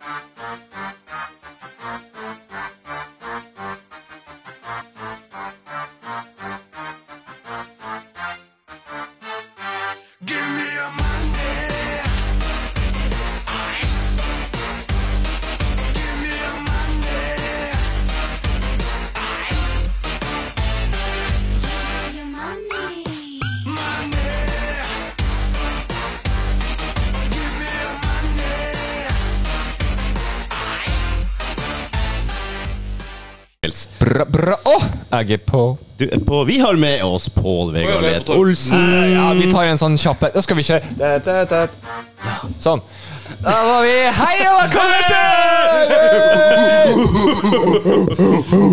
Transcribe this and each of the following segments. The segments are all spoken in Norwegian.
Bra, jeg er på. Du, på, vi har med oss Pål Vegard Leth Olsen. Nei, ja, vi tar en sånn kjapp Da skal vi kjøre. Sånn. Da var vi Hei og velkommen til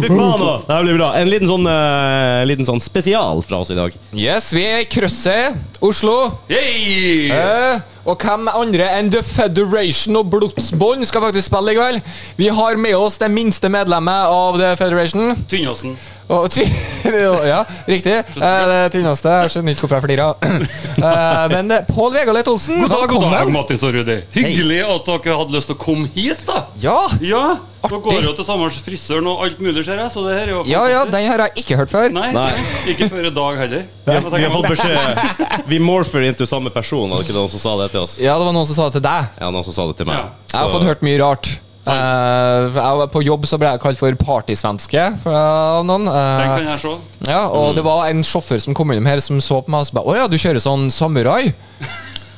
Fy faen, da! Det her blir bra. En liten sånn, eh, liten sånn spesial fra oss i dag. Yes, vi er i krysset. Oslo. Yay! Eh, og hvem andre enn The Federation og Blodsbånd skal faktisk spille i kveld? Vi har med oss det minste medlemmet av The Federation. Tynnåsen. Og ty ja, riktig. Eh, det tynneste. Jeg skjønner ikke hvorfor jeg flirer. Eh, men eh, Pål Vegard Leth Olsen, God dag, god dag, velkommen. Mattis og Rudi. Hyggelig at dere hadde lyst til å komme hit, da. Ja, Ja, Artig. går jo til samme frisøren og alt mulig, ser jeg. Så det her er jo ja, ja, den har jeg ikke hørt før. Nei, Nei. ikke før i dag heller. Vi har, vi har fått beskjed Vi morpher into samme person. Var det ikke noen som sa det til oss? Ja, det var noen som sa det til deg. Ja, noen som sa det til meg. Ja. Jeg har fått hørt mye rart. Uh, jeg var på jobb så ble jeg kalt for partysvenske av noen. Den Eh, kan jeg se. ja, og det var en sjåfør som kom innom her som så på meg og så bare Å ja, du kjører sånn samurai?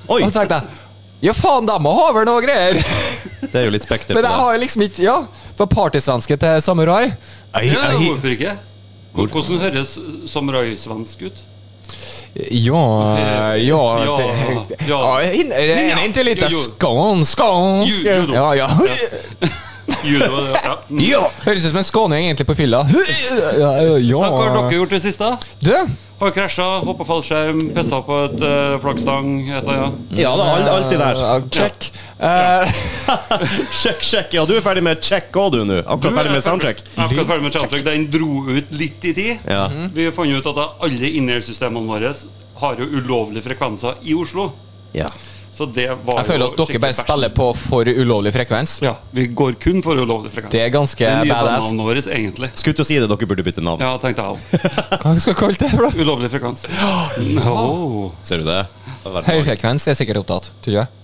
Oi! Og så tenkte jeg Ja, faen, de må ha vel noe greier. Det er jo litt spekter Men jeg har jo liksom ikke Ja, for partysvenske til samurai. Ja, hvorfor ikke? Hvordan høres samuraisvensk ut? Ja Ja, Ja, ja. ja. inte lite skånsk. Ja, ja. Judo, ja. Ja. Høres ut som en skåning egentlig på fylla. Ja, Hva har dere ja. gjort det siste? Du, Har krasja, hoppa fallskjerm, pissa på et uh, flaggstang? Et eller annet? Ja, da, all- alltid der. Ja, Check. Eh, Sjekk, sjekk. Ja, du er ferdig med check òg, du, nå. Akkurat ferdig med soundcheck. Akkurat ferdig med soundcheck. Den dro ut litt i tid. Ja. Vi fant ut at alle innholdssystemene våre har jo ulovlige frekvenser i Oslo. ja. Så det var jeg føler at dere bare spiller på for ulovlig frekvens. Ja, vi går kun for ulovlig frekvens. Det er ganske det nye badass. vårt, egentlig. Skulle til å si det, dere burde bytte navn. Ja, tenkte jeg òg. Hva skal vi kalle det? for da? Ulovlig frekvens. No. Ser du det? Det Høy frekvens er sikkert opptatt, tror jeg.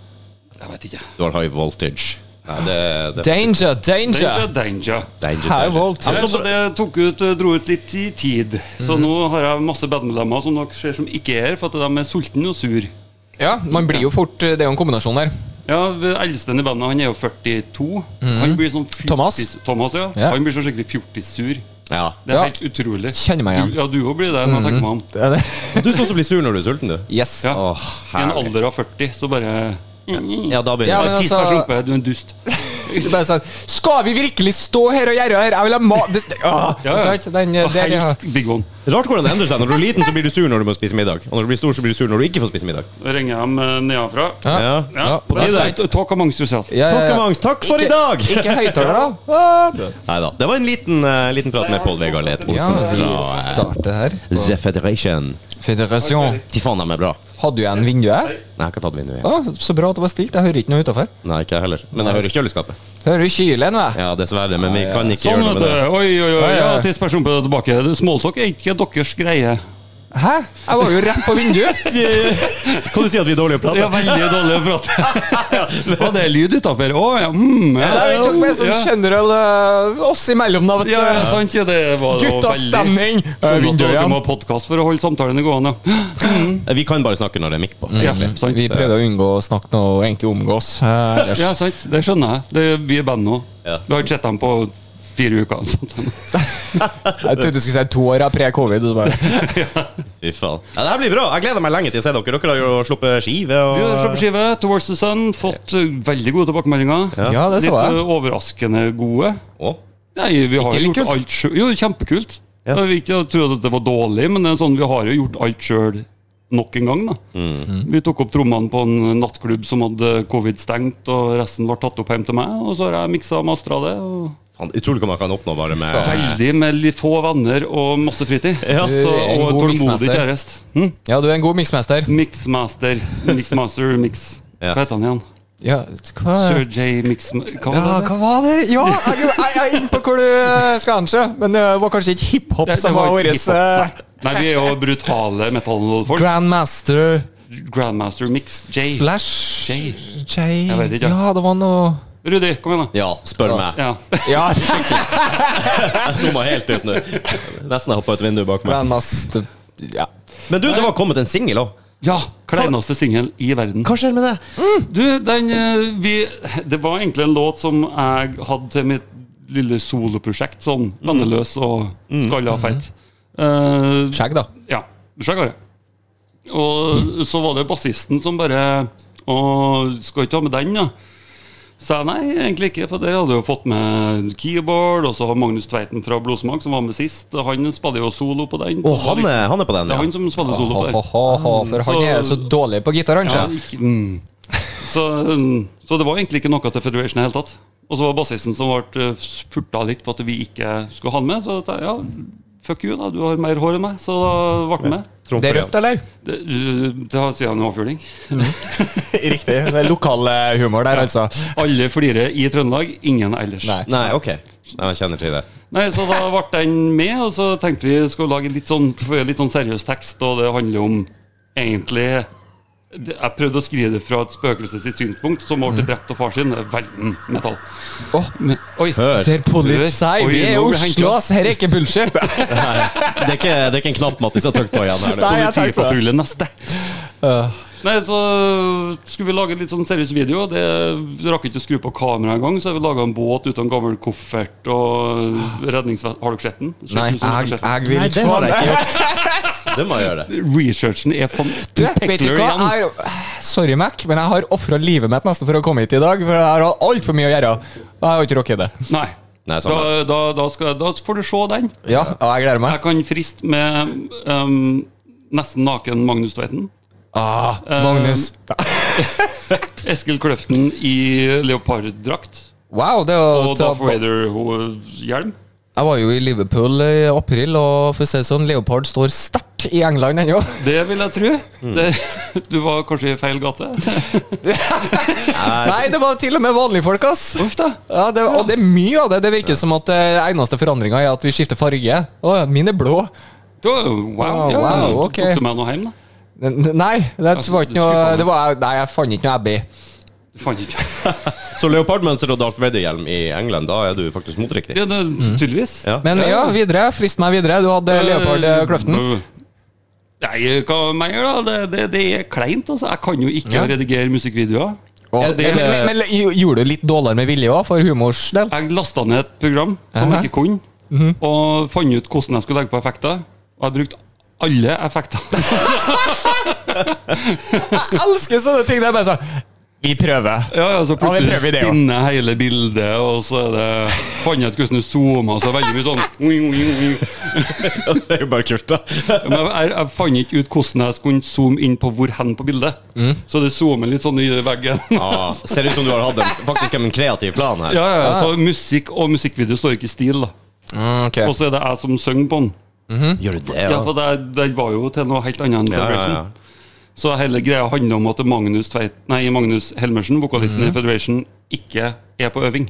Jeg vet ikke. Du har high voltage. Nei, det, det Danger, danger! Danger, danger. Danger, High danger. voltage. Altså, det tok ut, dro ut litt i tid. Så nå har jeg masse bandmedlemmer som dere ser som ikke er her, for at de er sultne og sur. Ja, man blir jo fort Det er jo en kombinasjon der. Ja, Eldsten Eldste i bandet han er jo 42. Han blir sånn fjortis- Thomas? Thomas ja. Ja. Han blir så skikkelig fjortissur. Ja. Det er Ja. helt utrolig. Kjenner meg igjen. Du, ja, du òg blir det, når jeg tenker meg om. Det det. Du skal også bli sur når du er sulten, du. Yes. Ja. Åh, I en alder av 40, så bare Ja, da begynner Ja, det. men altså- du er en dust. Det er bare sånn Skal vi virkelig stå her og gjøre her? Jeg vil ha mat det, ah, Ja, ja. Den, Og det, ja. helst Big One. Rart hvordan det endrer seg. Når du er liten, så blir du sur når du må spise middag. Og når du blir stor, så blir du sur når du ikke får spise middag. Da ringer jeg dem eh, nedenfra. Ja. Ja. Ja, på tide. Talk amongst yourself. Ja, ja, ja. Amongst. Takk for i dag! Ikke høyttaler, da. Ah. Nei da. Det var en liten, uh, liten prat med Pål Vegard Let Ja, Olsen vi fra eh, starter her. The Federation. Federation. Fy faen, de er bra. Hadde du igjen vinduet? Nei, jeg har ikke tatt vinduet. Å, så bra at det var stilt. Jeg hører ikke noe utafor. Nei, ikke jeg heller. Men jeg hører kjøleskapet. Hører du kylen, hva? Ja, dessverre. Men vi kan ikke Sånn, gjøre noe med det. Oi, oi, oi. Ja, ja. Ja, Tids på det tilbake. Det- Smalltalk er ikke deres greie. Hæ? Jeg var jo rett på vinduet. Kan du si at vi er dårlige å prate? Ja, veldig dårlig å prate. Og det er lyd utafor. Å ja. Mm, ja, Nei, vi tok med sånn ja. generell uh, oss imellom, da. vet du. Ja, ja, sant. Ja, det var Guttastemning! Vinduet dere igjen. må ha podkast for å holde samtalene gående. Vi kan bare snakke når det er mikk på. Ja, sant. Vi prøver å unngå å snakke noe egentlig omgås. Uh. Ja, sant. Det skjønner jeg. Det, vi er band nå. Ja. Vi har ikke sett dem på fire uker. Sånt. Jeg trodde du skulle si to år av pre-covid. ja. Fy faen. Ja, det her blir bra. Jeg gleder meg lenge til å se dere. Dere har jo sluppet skive. Og... Vi har sluppet skive, Towards the Sun. Fått uh, veldig gode tilbakemeldinger. Ja, det så jeg. Litt overraskende gode. Å? Nei, vi har Ikke jo gjort kult? alt sjøl. Jo, kjempekult. Ja. Jeg vil ikke tro at det var dårlig, men det er sånn, vi har jo gjort alt sjøl nok en gang. da. Mm. Vi tok opp trommene på en nattklubb som hadde covid stengt, og resten var tatt opp hjem til meg. Og så har jeg miksa og mastra det. og Faen, utrolig hva man kan oppnå bare med Veldig med få venner og masse fritid. Ja. Så, Du og god tålmodig mixmaster. kjæreste. Hm? Ja, du er en god miksmester. Mixmaster. Mixmaster mix. Ja. Hva heter han igjen? Ja, hva Sir J. Mix Hva ja, det? hva var det? Ja, jeg, jeg, jeg er inne på hvor du skal hen. Men det var kanskje ikke hiphop som var hiphop, uh, Nei, vi er jo brutale metallfolk. Grandmaster Grandmaster Mix J. Flash J. J. Jeg vet ikke. Ja, det var noe Rudi, kom igjen, da. Ja, spør meg. Ja. Ja, Jeg zooma helt ut nå. Nesten jeg hoppa ut vinduet bak meg. Mest, Ja. Men du, det var kommet en singel òg. ja kleineste singel i verden. Hva skjer med det? Du, den eh, vi, Det var egentlig en låt som jeg hadde til mitt lille soloprosjekt. Sånn venneløs og skalla feit. Uh, Skjegg, da. ja. Skjegg har jeg. Og så var det bassisten som bare Å, skal ikke ha med den, da? Sa jeg nei, egentlig ikke, for det hadde jo fått med keyboard. Og så har Magnus Tveiten fra Blodsmak, som var med sist. Og han spiller jo solo på den. Å, han, er- han er på den, ja. det er han som spiller solo på den. den. oh, oh, for han Så- er så dårlig på gitar, han. Ja, ikke, mm. så, så det var egentlig ikke noe til Federation i det hele tatt. Og så var bassisten som ble eh, furta litt på at vi ikke skulle ha han med. Så ja, fuck you, da. Du har mer hår enn meg, så da ble han med. Det er rødt, eller? Det, det har siden en. Riktig. Det er lokal eh, humor der, altså. Alle flirer i Trøndelag, ingen ellers. Nei. Nei, ok. Jeg kjenner til det. Nei, så da ble den med, og så tenkte vi skulle lage litt sånn, litt sånn seriøs tekst, og det handler om egentlig Jeg prøvde å skrive det fra et spøkelse sitt synspunkt, som ble drept av far sin. Er metall. Oh, Men, oi. Hør. Der politi, vi er i Oslo, ass! Her er ikke bullshit! Det er ikke, det er ikke en knapp Mattis har trykt på igjen her. Nei, jeg tenkte på det. Politipatrulje neste. Nei, så skulle vi lage litt sånn seriøs video. Det rakk ikke å skru på kameraet engang, så har vi laga en båt uten gammel koffert og redningsvest. Har dere sett den? Nei, jeg, jeg vil ikke ikke det. Det må jeg gjøre. Researchen er Du, vet du hva? Jeg, sorry, Mac, men jeg har ofra livet mitt nesten for å komme hit i dag. For jeg har altfor mye å gjøre. Jeg har ikke rukket det. Nei. Nei, Da, da, da, skal, da får du se den. Ja, og jeg gleder meg. Jeg kan friste med um, nesten naken Magnus Tveiten. Ah, Magnus. Eskil Kløften i leoparddrakt. Wow, det er Og Darth Vader-hjelm. Jeg var jo i Liverpool i april, og for å si det sånn, Leopard står sterkt i England ennå. Det vil jeg tro. Mm. Du var kanskje i feil gate? Nei, det var til og med vanlige folk, ass. Uff da. Ja, det, og det er mye av det. Det virker som at det eneste forandringa er at vi skifter farge. Å, min er blå. Da, wow, Wow, ja, wow, ok. Tok du med noe hjem, da? Nei, det Altså, var ikke noe det var, Nei, jeg fant ikke noe Abbey. Fant ikke Så leopardmønster og Darth Vader-hjelm i England, da er du faktisk motriktig. Ja, det, tydeligvis. Ja. Men ja, videre. Frist meg videre. Du hadde eh, Kløften. Nei, hva mer, da? Det, det, det er kleint, altså. Jeg kan jo ikke Ja. redigere musikkvideoer. Og, det- men, men, men gjorde du litt dårligere med vilje òg, for humors del? Jeg lasta ned et program som jeg ikke kunne, Mhm. og fant ut hvordan jeg skulle legge på effekter. Og jeg brukte alle effekter. Jeg elsker sånne ting! Det er bare sånn Vi prøver. Ja, ja, så Ja, vi plutselig prøver ja. spinner hele bildet, og så er det fant jeg ut hvordan du zoomer, så det veldig mye sånn. Det er jo bare kult, da. Men jeg, jeg, jeg fant ikke ut hvordan jeg skulle zoome inn på hvor hen på bildet. Mm. Så det zoomer litt sånn i veggen. Ja, ser ut som du har hatt en, faktisk en kreativ plan her. Ja, ja, så musikk og musikkvideo står ikke i stil, da. Mm, okay. Og så er det jeg som synger på den. Gjør du det? Ja, for det, det var jo til noe helt annet enn Ja, ja, ja. Så hele greia handler om at Magnus, Tveit, nei, Magnus Helmersen, vokalisten mm. i Federation, ikke er på øving.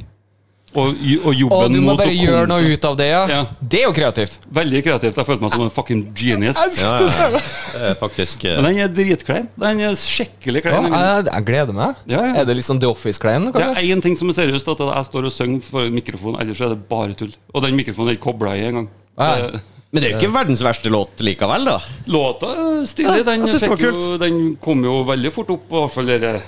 Og, og Og jobben du må bare gjøre noe ut av det, ja. Ja. Det er jo kreativt. Veldig kreativt. Jeg følte meg som en fucking genius. Ja, ja. det. Det er faktisk eh, Men den er dritklein. Den er skikkelig Ja, klein. jeg, jeg gleder meg. Ja, ja. Er det litt sånn The Office-klein? Det er én ting som er seriøst, at jeg står og synger for en mikrofon, ellers er det bare tull. Og den mikrofonen er ikke kobla i engang. Det- Men det er jo ikke verdens verste låt likevel, da. Låta er stilig. Den, det jo, den kom jo veldig fort opp på i hvert fall dere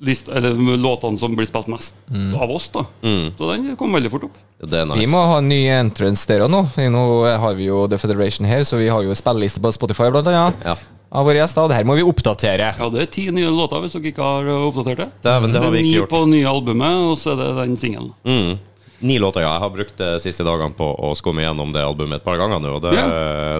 list, eller låtene som blir spilt mest av oss. da Så den kom veldig fort opp. Det er nice. Vi må ha en ny entrance der òg nå. Nå har vi jo The Federation her, så vi har jo spilleliste på Spotify, blant annet. Ja. Av våre gjester. og Det her må vi oppdatere. Ja, det er ti nye låter, hvis dere ikke har oppdatert det. Dæven, det har vi er gjort. ni på nye albumet, og så er det den singelen. Mm. Ni låter, ja. Jeg har brukt de siste dagene på å skumme gjennom det albumet et par ganger nå, og det,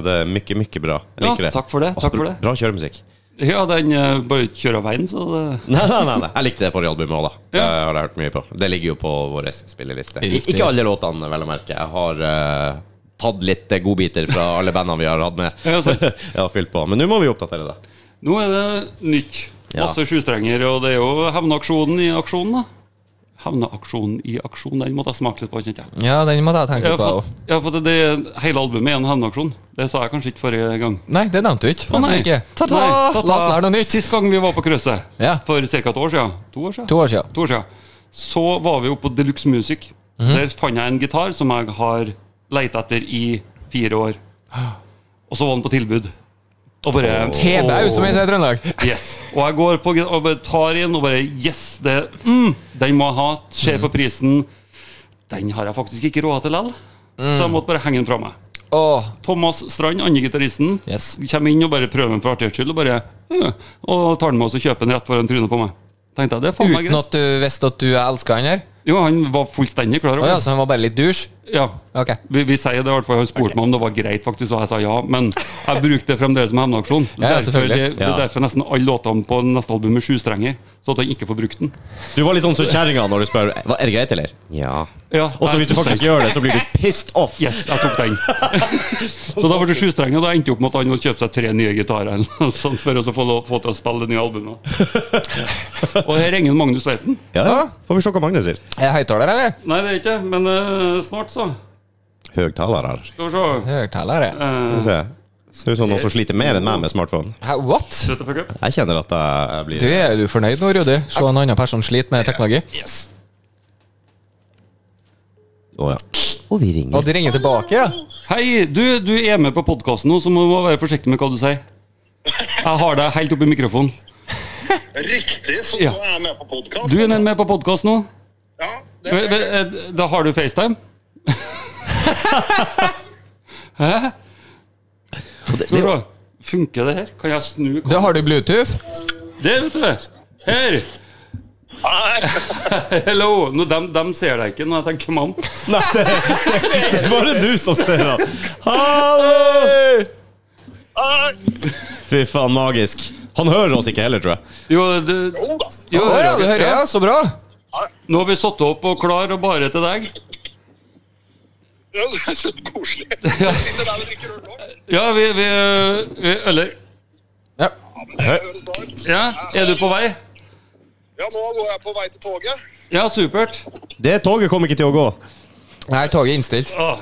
det er mye, mye bra. Jeg Ja, liker det. takk for det, takk for det. Bra kjøremusikk. Ja, den uh, bare kjører veien, så det Nei, nei, nei, nei. Jeg likte det forrige albumet òg, da. Det har jeg hørt mye på. Det ligger jo på vår spilleliste. Riktig. ikke alle låtene, vel å merke. Jeg har uh, tatt litt eh, godbiter fra alle bandene vi har hatt med. Ja. Jeg har fylt på. Men nå må vi oppdatere det. Nå er det nytt. Ja. Masse sjustrenger, og det er jo hevnaksjonen i aksjonen, da. Hevnaksjonen i aksjon, den måtte jeg smake litt på, kjente jeg. Ja, den måtte jeg tenke Ja, på. for, ja, for det, det, hele albumet er en hevnaksjon. Det sa jeg kanskje ikke forrige gang. Nei, det nevnte du ikke. Å, nei. ikke. Ta-ta! Nei, ta-ta. La oss lære noe nytt. Sist gang vi var på krysset, Ja. for ca. et år siden, to år siden, To år siden. to år siden så var vi oppe på Deluxe Music. Mhm. Der fant jeg en gitar som jeg har leita etter i fire år. Og så var den på tilbud. Og bare Tebau, som vi sier i Trøndelag. Yes. Og jeg går på og bare tar inn og bare Yes, det, mm, den må jeg ha. Ser på prisen. Den har jeg faktisk ikke råd til likevel. Så jeg måtte bare henge den fra meg. Oh. Thomas Strand, andre gitaristen, Yes. kommer inn og bare prøver den for artighets skyld. Og bare mm, Og tar den med oss og kjøper den rett foran trynet på meg. Tenkte jeg, det er faen meg greit Uten at du visste at du elska han her? Jo, han var fullstendig klar over det. Oh, ja, så han var bare litt douche? Ja. Okay. Vi, vi sier det i hvert fall. Han spurte meg om det var greit, faktisk, og jeg sa ja. Men jeg brukte det fremdeles som hevnaksjon. Ja, ja, derfor, det, det er derfor nesten alle låtene på neste album er sju strenger, så at han ikke får brukt den. Du var litt sånn som kjerringa når du spør "Hva, Er det greit, eller? Ja. Ja, Og så hvis du faktisk gjør det, så blir du pissed off. Yes, jeg tok den. så da ble det sju strenger, og da endte jeg opp med at han måtte kjøpe seg tre nye gitarer eller noe sånt for å få, få til å spille det nye albumet. og her ringer Magnus Leiten. Ja, ja. Får vi se hva Magnus sier. Er det høyttaler, eller? Nei, det er ikke det, men uh, snart, så. Høgtaler her. Skal vi se. Høgtalere. Uh, Skal vi se. Ser ut som noen som sliter mer enn meg med smartphone. Hæ, What? Jeg kjenner at jeg, jeg blir Du, Er du fornøyd nå, Rudi? Se en annen person sliter med teknologi. Yes. Å ja. Og vi ringer. Og de ringer tilbake, ja? Hei, du, du er med på podkasten nå, så må du være forsiktig med hva du sier. Jeg har deg helt oppi mikrofonen. Riktig, så Ja. er jeg med på podkast. Du er med på podkast nå. Ja, det men, eh, Da har du FaceTime? Hæ? Skal vi se. Funker det her? Kan jeg snu Da har du Bluetooth? Det, vet du. Her! Hello! No, dem, dem ser deg ikke når jeg tenker mann. Nei, det, det er bare du som ser han. Hallo! Fy faen, magisk. Han hører oss ikke heller, tror jeg. Jo, du, Jo da. jo, Å ja, det hører jeg. Så bra. Nå har vi satt opp og klar og bare til deg. Ja, det er så koselig. Jeg sitter der og drikker øl nå. Ja, vi, vi, vi øller. Ja. Ja, er du på vei? Ja, nå går jeg på vei til toget. Ja, supert. Det toget kommer ikke til å gå. Nei, toget er innstilt. Ah,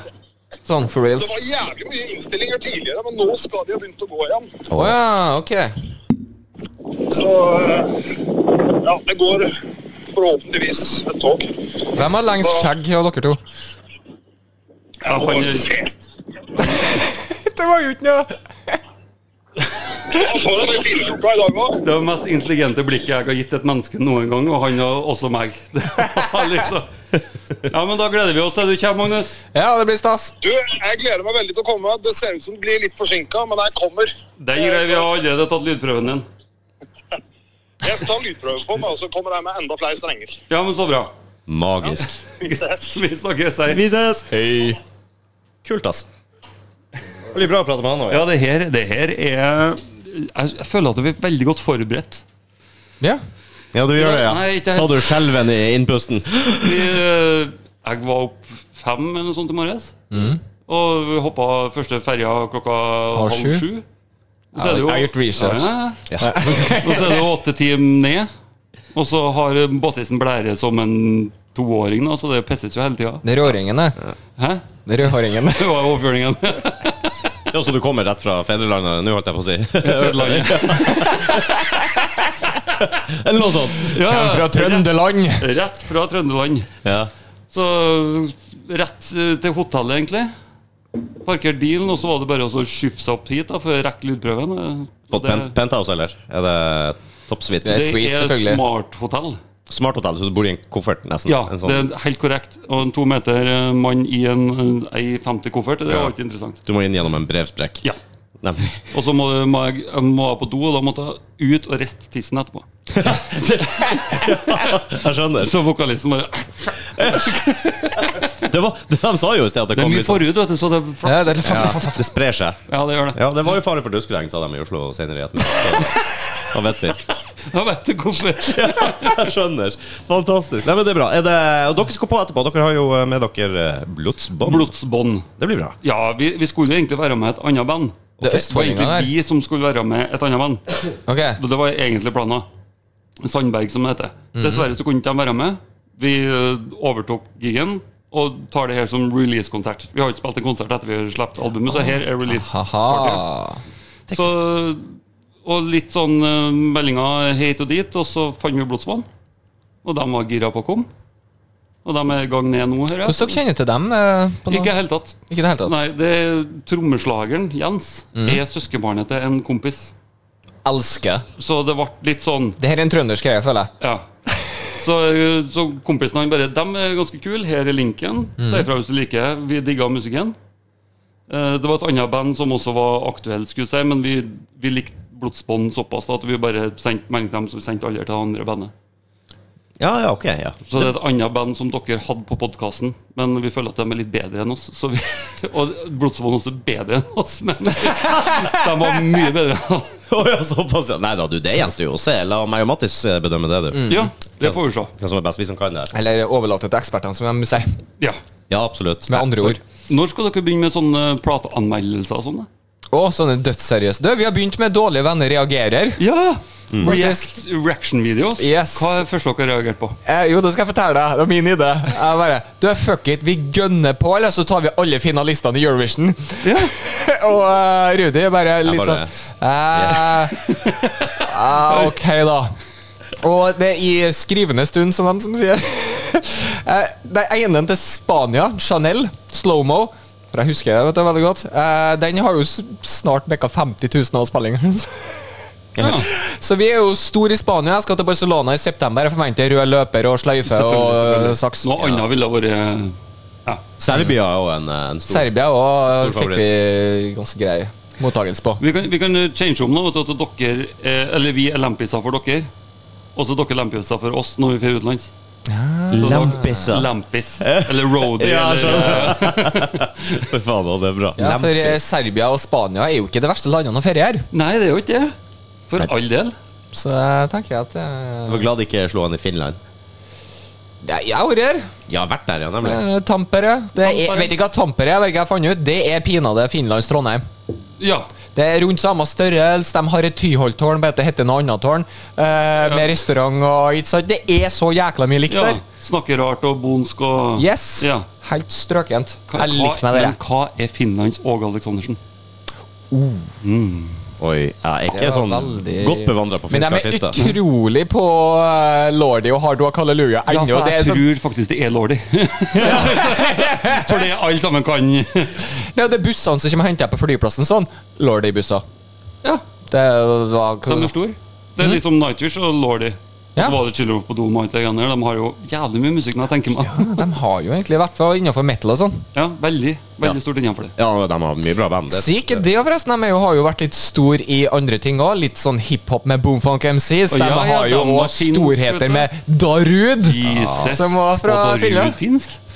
Sånn for reals. Det var jævlig mye innstillinger tidligere, men nå skal de ha begynt å gå igjen. Å ja, ok. Så eh, ja, det går forhåpentligvis et tog. Hvem har lengst skjegg av dere to? Ja, han, se. Det var jo ikke noe det var det mest intelligente blikket jeg har gitt et menneske noen gang, og han og også meg. Det var liksom Ja, men da gleder vi oss til du kommer, Magnus. Ja, det blir stas. Du, jeg gleder meg veldig til å komme. Det ser ut som det blir litt forsinka, men jeg kommer. Den greier vi har allerede tatt lydprøven din. Jeg skal ta lydprøve for meg, og så kommer jeg med enda flere strenger. Ja, men så bra. Magisk. Vi ses. Vi snakkes, hei. Vi ses. Hei. Kult, ass. Veldig bra å prate med han òg. Ja, det her, det her er jeg, jeg føler at vi er veldig godt forberedt. Ja. Ja, du gjør det, ja. Nei, ikke helt. Sa du skjelven i innpusten? Vi, eh, jeg var opp fem eller noe sånt i morges. Og vi hoppa første ferja klokka halv sju? sju. Og så er det jo- Jeg har gjort research. Ja, ja. Og så er det jo åtte timer ned. Og så har bassisten blære som en toåring, da, så det pisses jo hele tida. Det er råringene. Hæ? Var overføringen. Ja, så du kommer rett fra fedrelandet nå, holdt jeg på å si? Ødelandet. Eller noe sånt. Ja, Kjem fra Trøndeland. Rett fra Trøndeland. Ja. Så rett eh, til hotellet, egentlig. Parkert bilen, og så var det bare å så skyffe seg opp hit da, for å rekke lydprøven. På penthouse, eller? Er det toppsuite? Det er sweet, det er smart smarthotell. Smarthotell, så du bor i en koffert, nesten? Ja, en sånn. det er helt korrekt. Og en to meter eh, mann i en eh, ei 50-koffert, det er Ja. alltid interessant. Du må inn gjennom en brevsprekk. Ja. Nemlig. Og så må, må jeg, jeg må på do, og da måtte jeg ut og riste tissen etterpå. Jeg skjønner. Så vokalisten bare Det var, det, de sa jo i sted at det Det kom litt sånn vet du, så det Ja, det ja, Det sprer seg. Ja, det gjør det. Ja, det var jo fare for duskregn, sa de i Oslo senere i ettermiddag. Da vet vi. Da vet du hvorfor. Jeg skjønner. Fantastisk. Nei, men det er bra. Er det, og dere skal på etterpå. Dere har jo med dere eh, Blodsbånd. Blodsbånd. Det blir bra. Ja, vi, vi skulle egentlig være med et annet band. Det Det var egentlig der. vi som skulle være med et annet band. Ok. Det var egentlig planen. Sandberg, som det heter. Dessverre så kunne ikke de være med. Vi eh, overtok gigen og tar det her som release-konsert. Vi har ikke spilt en konsert etter vi har sluppet albumet, så her er release. Haha. Så, og litt sånn uh, meldinger hit og dit, og så fant vi Blodsmann. Og de var gira på å komme. Og de er i gang ned nå, hører Hvordan jeg. dere kjenner til dem? eh? Ikke i det hele tatt. Ikke helt det hele tatt. Nei, det er trommeslageren Jens er søskenbarnet til en kompis. Elsker. Så det ble litt sånn Det her er en trøndersk greie, føler jeg. Ja. Så, så kompisene han bare Dem er ganske kule. Her er linken. Si ifra hvis du liker. Vi digga musikken. Eh, Det var et annet band som også var aktuelt, skulle jeg si, men vi, vi likte Blodsbånd såpass da, at vi bare sendte melding til dem, så vi sendte alle til det andre bandet. Ja, ja, ok. ja Så det er et annet band som dere hadde på podkasten, men vi føler at de er litt bedre enn oss. Så vi, og Blodsbånd også er bedre enn oss, men de var mye bedre. Oh, ja, såpass, ja. Nei da, du, det gjenstår jo å se. La meg og Mattis eh, bedømme det, du. Ja, det får vi se. Hvem som er best, vi som kan det. Eller overlate til ekspertene, som de sier. Ja. Ja, absolutt. Med andre ord. Når skal dere begynne med sånne plateanmeldelser og sånn? Å, sånne dødsseriøse. Du, vi har begynt med Dårlige venner reagerer. Ja! Mm. React, reaction-videos. Yes. Hva er det første dere har reagert på? Eh, jo, det skal jeg fortelle deg. Det er min idé. Jeg bare Du, fuck it. Vi gønner på, eller så tar vi alle finalistene i Eurovision. Ja. og uh, Rudi er bare litt bare- sånn eh, ah, Ok, da. Og det er i skrivende stund, som de som sier. eh, er ene til Spania, Chanel, Slowmo For jeg husker det vet du, veldig godt. Eh, den har jo snart bikka 50 000 avspillinger. Ja. Så vi er jo stor i Spania. Jeg skal til Barcelona i september. Jeg forventer rød løper og sløyfe og øh, saks. Noe annet ville vært ja. Serbia er jo en, eh, en stor Serbia òg Stor fikk vi ganske grei mottakelse på. Vi kan, vi kan change om nå, at dere eh, Eller vi er lempiser for dere. Og så dere lempiser for oss når vi får utenlands. Så Lampis, Lempiser. Lempis. Eller roadie. Ja, jeg eller, For faen, det er bra. Ja, for eh, Serbia og Spania er jo ikke det verste landene å ferie her. Nei, det er jo ikke det. For all del. Så jeg tenker at Jeg eh, var glad det ikke slo an i Finland. ja, Jeg har vært her. Ja, vært der, ja, nemlig. Eh, Tampere. Det er, Tampere. vet ikke hva Tampere er, jeg fant ut. Det er pinadø Finlands Trondheim. Ja. Det er rundt samme størrelse. De har et Tyholttårn, bare det heter noe annet tårn. Eh, Med restaurant og ikke sant. Det er så jækla mye likt ja. der. Snakker rart og bonsk og Yes. Ja. Helt strøkent. Hva, Jeg likte meg det. men hva er Finlands Åge Aleksandersen? Oi, jeg er ikke sånn veldig- godt bevandra på Men finske de er artister. utrolig på uh, Lordi og Hard Rock Halleluja Ja, ennå. for jeg tror sånn, tror faktisk det er Lordi. for det alle sammen kan det er bussene som kommer og henter deg på flyplassen sånn. Lordi-busser. Ja, Det var de er store. Det er liksom Nightwish og Lordi. Ja. så var det og alt det greiene. De har jo jævlig mye musikk når jeg tenker meg. Ja, De har jo egentlig vært innenfor metal og sånn. Ja, veldig. Veldig Ja. stort innenfor det. Ja, de har mye bra band. Sikkert det, forresten. De jo, har jo vært litt stor i andre ting òg. Litt sånn hiphop med Boomfunk MCs. De ja, har jo òg storheter med Darud. Jesus. Som var fra Finland.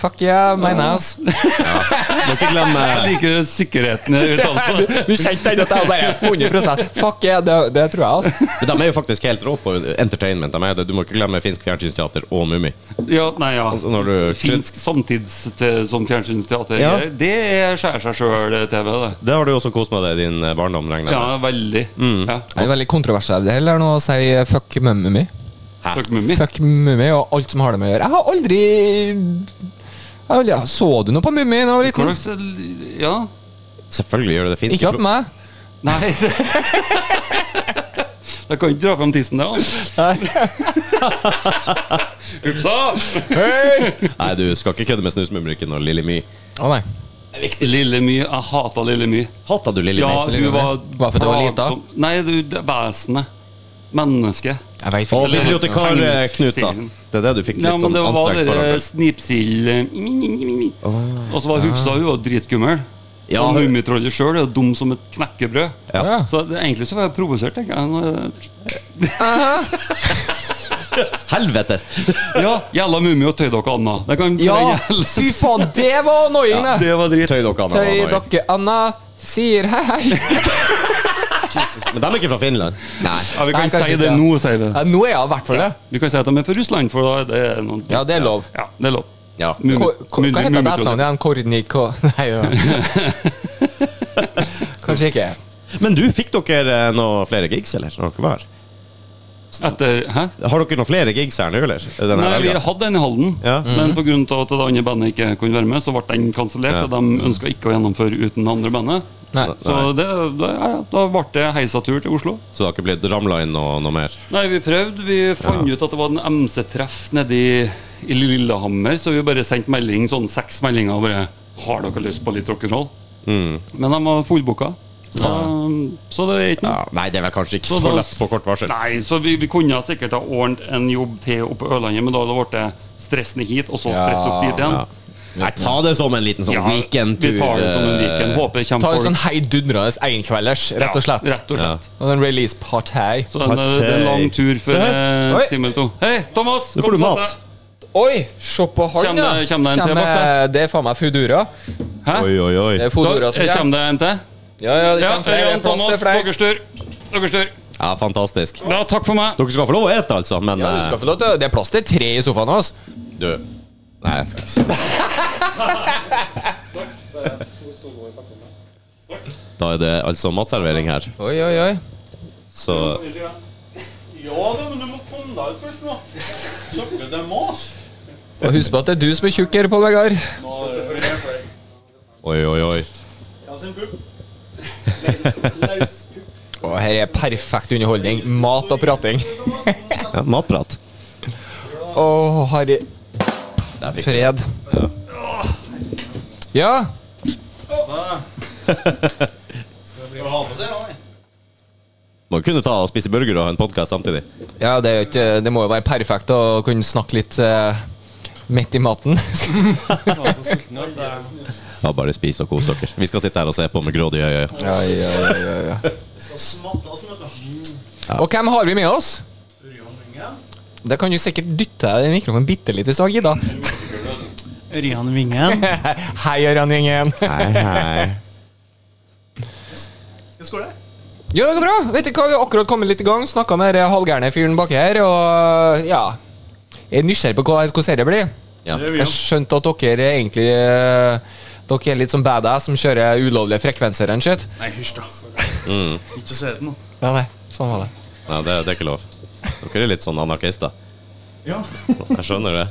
Fuck yeah, my ass. Må ikke glemme Jeg liker sikkerheten i uttalelsen. Du kjente den at jeg bare 100 Fuck yeah, det, det tror jeg, altså. Men De er jo faktisk helt rå på entertainment. De er det. Du må ikke glemme finsk fjernsynsteater og Mummi. Ja, nei, ja. Altså, når du- Finsk samtids som fjernsynsteater, Ja. det er skjærer seg sjøl-TV, det. Det har du også kost med deg i din eh, barndom, regner jeg Ja, veldig. veldig. Ja. Det er veldig kontroversielt det eller noe å si eh, fuck mummi. Fuck mummi. Fuck mummi og alt som har det med å gjøre. Jeg har aldri aldri Så du noe på mummi da du var liten? Ja. Selvfølgelig gjør det det. fint. Ikke hatt meg. Nei Jeg kan ikke dra frem tissen altså. Upsa! Hei! Nei, du skal ikke kødde med Snusmumrikken og Lille My. Å nei. Lille My. Jeg hata Lille My. Hata du Lille My? Ja, du hun var Bare for du var lita? Nei, du, det vesenet. Vet Og bibliotekar eh, Knut, da. Det er det du fikk litt Ja, men sånn det var anstrengt det snipsild eh, Og så var Hufsa hun var dritskummel. Ja, og Mummitrollet sjøl er jo dum som et knekkebrød. Ja. Så det, egentlig så var jeg provosert, tenker jeg. Helvetes! Ja, jævla mummi og tøy dere Anna. Det kan Ja, fy faen, det var annoying, ja, Det var dritt. Tøy Anna. Tøy Anna. dere Anna sier hei, hei. Men de er ikke fra Finland. Nei, Ja, vi kan Nei, si det ja. nå, sier vi. Ja, nå er jeg i hvert fall det. Vi kan si at de er fra Russland, for da er det noen Ja, det er lov. Ja, det er lov. Ja. Mummi- Ko- ko- Hva heter etternavnet igjen? Korniko... Nei, ja. Kanskje ikke. Men du, fikk dere noen noe flere gigs, eller? Når dere var her? Etter Hæ? Har dere noen flere gigs her nå, eller? Denne Nei, vi hadde den i Halden, Ja. men pga. at det andre bandet ikke kunne være med, så ble den kansellert. Ja. Og de ønska ikke å gjennomføre uten det andre bandet. Nei. Så det, da, ja, da ble det heisatur til Oslo. Så det har ikke blitt ramla inn noe, noe mer? Nei, vi prøvde. Vi fant ut at det var en MC-treff nedi i, Lillehammer, så vi bare sendte melding, sånn seks meldinger og bare Har dere lyst på litt rock'n'roll? Mm. Men de var fullbooka. Så, så det er ikke noe. Ja, nei, det er vel kanskje ikke Så så lett på kort varsel. Nei, så vi, vi kunne sikkert ha ordnet en jobb til oppe på Ørlandet, men da hadde det blitt stressende hit, og så stress opp dit igjen. Ja. Nei, ta det som en liten sånn Ja, weekendtur. Vi tar det som en weekend. eh, Håper det Ta kommer en sånn heidundrende enkvelders, rett og slett. Ja, rett og slett. Og en release party. Så den, party. det er en lang tur før en time eller to. Hei, Thomas! Nå får du mat. Oi, se på han, ja. det- kjem det en til bak Kjem- Det er faen meg Foodora. Hæ? Oi, oi, oi. Det er Da Foodora som kommer kommer. det en til. Ja, ja, det Ja, kommer flere. Er Thomas, deres tur. Deres tur. Ja, fantastisk. Ja, takk for meg. Dere skal få lov å ete, altså, men Ja, du skal eh, få lov til Det er plass til tre i sofaen hos. du Nei, jeg skal ikke si det. Da er det altså matservering her. Oi, oi, oi. Så Ja da, men du må komme deg ut først nå. Søkker det mas. Og husk på at det er du som er tjukk her, Pål Vegard. Oi, oi, oi. Ja. Og her er perfekt underholdning. Mat og prating. Ja, matprat. Å, Harry Der fikk Fred. Ja. Man kunne ta og spise burger og ha en podkast samtidig. ja det, er jo ikke, det må jo være perfekt å kunne snakke litt eh, midt i maten. Ja, bare spis og kos dere. Vi skal sitte her og se på med grådige øyne. ja, ja, ja, ja, ja. Og hvem har vi med oss? Det kan du sikkert dytte den mikrofonen bitte litt hvis du har gidda. Ørjan Vingen. Hei, Ørjan Vingen. Hei, hei. Skal jeg skåle? Jo, det går bra. Vet du hva, Vi har akkurat kommet litt i gang. Snakka med den halvgærne fyren baki her, og ja Jeg er nysgjerrig på hva hvordan det blir. Ja. Er Jeg skjønte at dere egentlig eh, Dere er litt som badass som kjører ulovlige frekvenser and shit. Nei, hysj, da. Mm. Ikke se det nå. Nei, nei, sånn var det. Nei, det, det er ikke lov. Dere er litt sånn anarkister. Ja. Jeg skjønner det.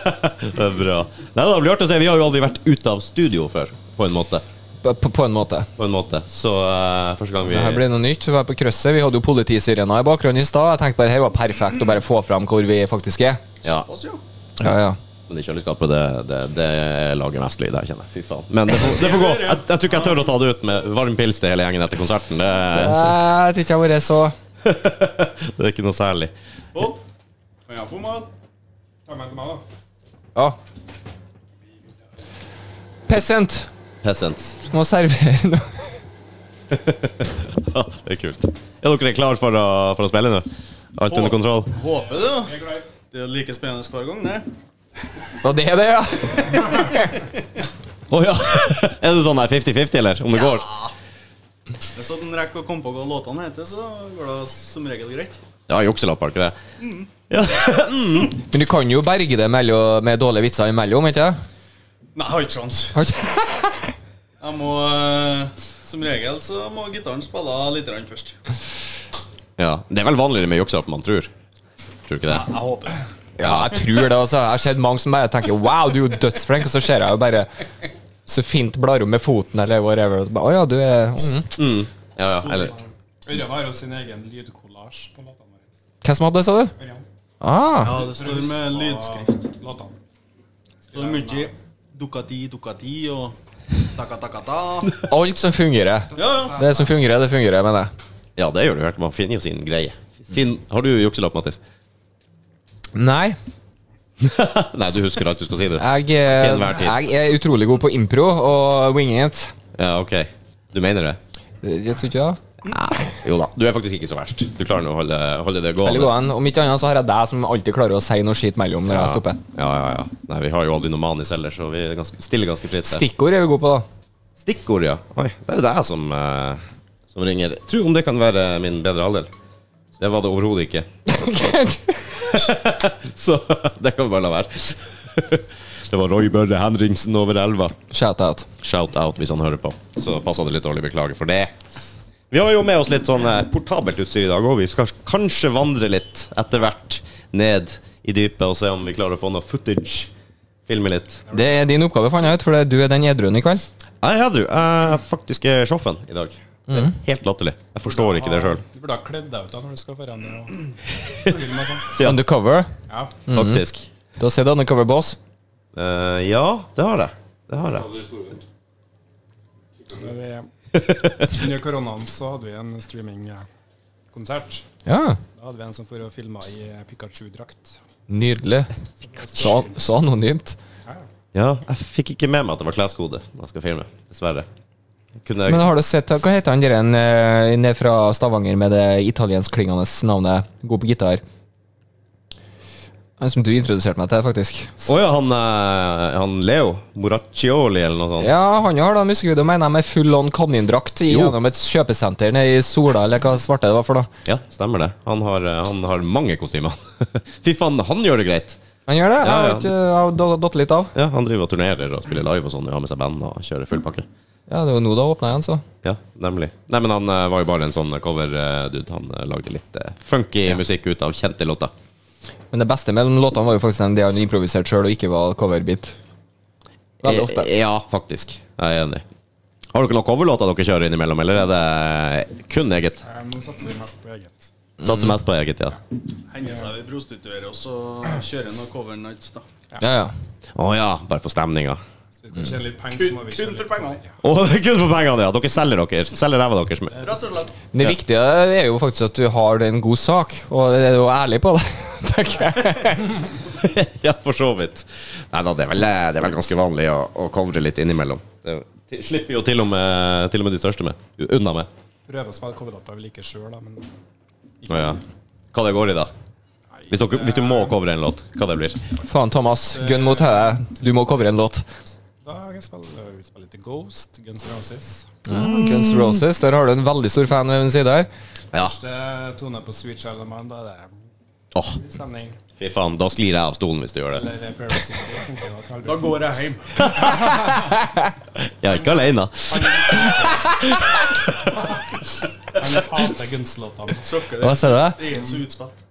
det er bra. Nei, det blir artig å se. Vi har jo aldri vært ute av studio før, på en måte. På, på, en måte. På en måte. Så uh, første gang vi Så her blir det noe nytt. Vi var på krysset. Vi hadde jo politisirena i bakgrunnen i stad. Jeg tenkte bare her var perfekt å bare få fram hvor vi faktisk er. Ja, Pass, ja. Ja, ja. men i kjøleskapet, det, det, det lager mest lyd her, kjenner jeg. Fy faen. Men det får, det får gå. Jeg, jeg tror ikke jeg tør å ta det ut med varm pils til hele gjengen etter konserten. Det, Jeg tror ikke jeg har vært så det er ikke noe særlig. Pål, kan jeg få mat? Ja. Peasant. Peasants. Må servere noe. Ja, det er kult. Er dere klare for å, for å spille nå? Alt under kontroll? Håper det, da. Det er like spennende hver gang, det. Og det er det, ja. Å ja! er det sånn her 50-50, eller? Om det går? Hvis en rekker å komme på hva låtene heter, så går det som regel greit. Ja, jukselapp, er ikke det? Ja. Men du kan jo berge det med, med dårlige vitser imellom, ikke sant? Nei, har ikke sjans. Jeg må eh, Som regel så må gitaren spille litt først. ja. Det er vel vanligere med jukselapp enn man tror. Tror du ikke det? Ja, Jeg håper. Ja, jeg tror det. altså Jeg har sett mange som bare tenker Wow, du er jo dødsflink, og så ser jeg jo bare så fint blar om med foten, eller whatever. Å oh, ja, du er mm. Mm. Ja, ja. Eller Ørjan har jo sin egen lydkollasj på låtene våre. Hvem som hadde det, sa du? Ørjan. Ah, Ja, det står med lydskrift. Låtene. Står mye Ducati, Ducati og Taka-taka-ta. alt som fungerer. Ja, ja. Det som fungerer, det fungerer, mener jeg. Ja, det gjør det jo. Man finner jo sin greie. Sin, har du jukselapp, Mattis? Nei, Nei, du husker at du skal si, det? jeg, eh, jeg er utrolig god på impro og winging it. Ja, ok. Du mener det? Jeg tror ikke det. Nei. Jo da. Du er faktisk ikke så verst. Du klarer nå å holde, holde det gående. gående. Om ikke annet så har jeg deg som alltid klarer å si noe skitt mellom når jeg stopper. Ja, ja, ja. Nei, vi har jo aldri noe manis heller, så vi ganske, stiller ganske fritt. Stikkord er vi gode på, da. Stikkord, ja. Oi, det er det jeg som, uh, som ringer. Tro om det kan være min bedre halvdel. Det var det overhodet ikke. Så det kan vi bare la være. Det var Roy Børre Henriksen over elva. Shout out. Shout out hvis han hører på. Så passa det litt dårlig. Beklager for det. Vi har jo med oss litt sånn eh, portabelt utstyr i dag, og vi skal kanskje vandre litt etter hvert ned i dypet og se om vi klarer å få noe footage. Filme litt. Det er din oppgave, fant jeg ut, for du er den edruen i kveld. Jeg er jeg er faktisk eh, sjoffen i dag. Det er helt latterlig. Jeg forstår ikke det sjøl. Du burde ha kledd deg ut da når du skal forandre og filme og sånn. Ja. Undercover. Ja. Faktisk. Du har sett Undercover Boss? Eh, ja, det har jeg. Det har jeg. Når vi, under koronaen så hadde vi en streamingkonsert. Ja. Da hadde vi en som for å filme i Pikachu-drakt. Nydelig. Så, så anonymt. Ja, jeg fikk ikke med meg at det var kleskode når jeg skal filme. Dessverre. Kunne Men har du sett Hva heter han der eh, ned fra Stavanger med det italienskklingende navnet? God på gitar. Han som du introduserte meg til, faktisk. Å ja, han, eh, han Leo Moraccioli eller noe sånt. Ja, han har da musikkvideo, mener jeg, med full on kanindrakt i- Jo. gjennom et kjøpesenter nede i Sola, eller hva svarte det var for noe. Ja, stemmer det. Han har, eh, han har mange kostymer. Fy faen, han gjør det greit. Han gjør det? Ja, ja. jeg har datt litt av. Ja, Han driver og turnerer og spiller live og sånn, og har med seg band og kjører full pakke. Ja, det var nå da åpna igjen, så. Ja, nemlig. Nei, men han eh, var jo bare en sånn cover-dude. Han eh, lagde litt eh, funky musikk ut av kjente låter. Men det beste mellom låtene var jo faktisk den det han improviserte sjøl, og ikke var coverbit. Veldig ofte. Eh, Ja, faktisk. Jeg er enig. Har dere noen coverlåter dere kjører innimellom, eller er det kun eget? Eh, Nå satser vi mest på eget. Satser mest på eget, ja. Hender seg vi og oss og kjøre noen cover nights, da. Ja, ja. Å ja, bare for stemninga. Så hvis det litt penger, så må vi Kun for pengene. Ja. Kun for pengene, ja. Dere selger dere. Selger ræva deres. med- Rett og slett. Det viktige er jo faktisk at du har en god sak, og det er jo ærlig på det. tenker jeg. ja, for så vidt. Nei da, det er vel, det er vel ganske vanlig å, å covre litt innimellom. Det slipper jo til og med, til og med de største med. Unna med. Prøver å spille coverdata vi liker sjøl, da, men Å ja. Hva det går i, da? Hvis, dere, hvis du må covre en låt, hva det blir? Faen, Thomas. Gun mot hodet. Du må covre en låt. Da kan jeg spille, vi spiller litt Ghost, Guns N' Roses. Ja, Guns N' Roses. Der har du en veldig stor fan ved din side her. Ja. Første tone på Sweet Child of Mine, da er det Åh, stemning. fy faen. Da sklir jeg av stolen hvis du gjør det. At Da går jeg hjem. Jeg er ikke alene. Han hater Guns-låtene. Hva ser sier du? Det er så utspilt.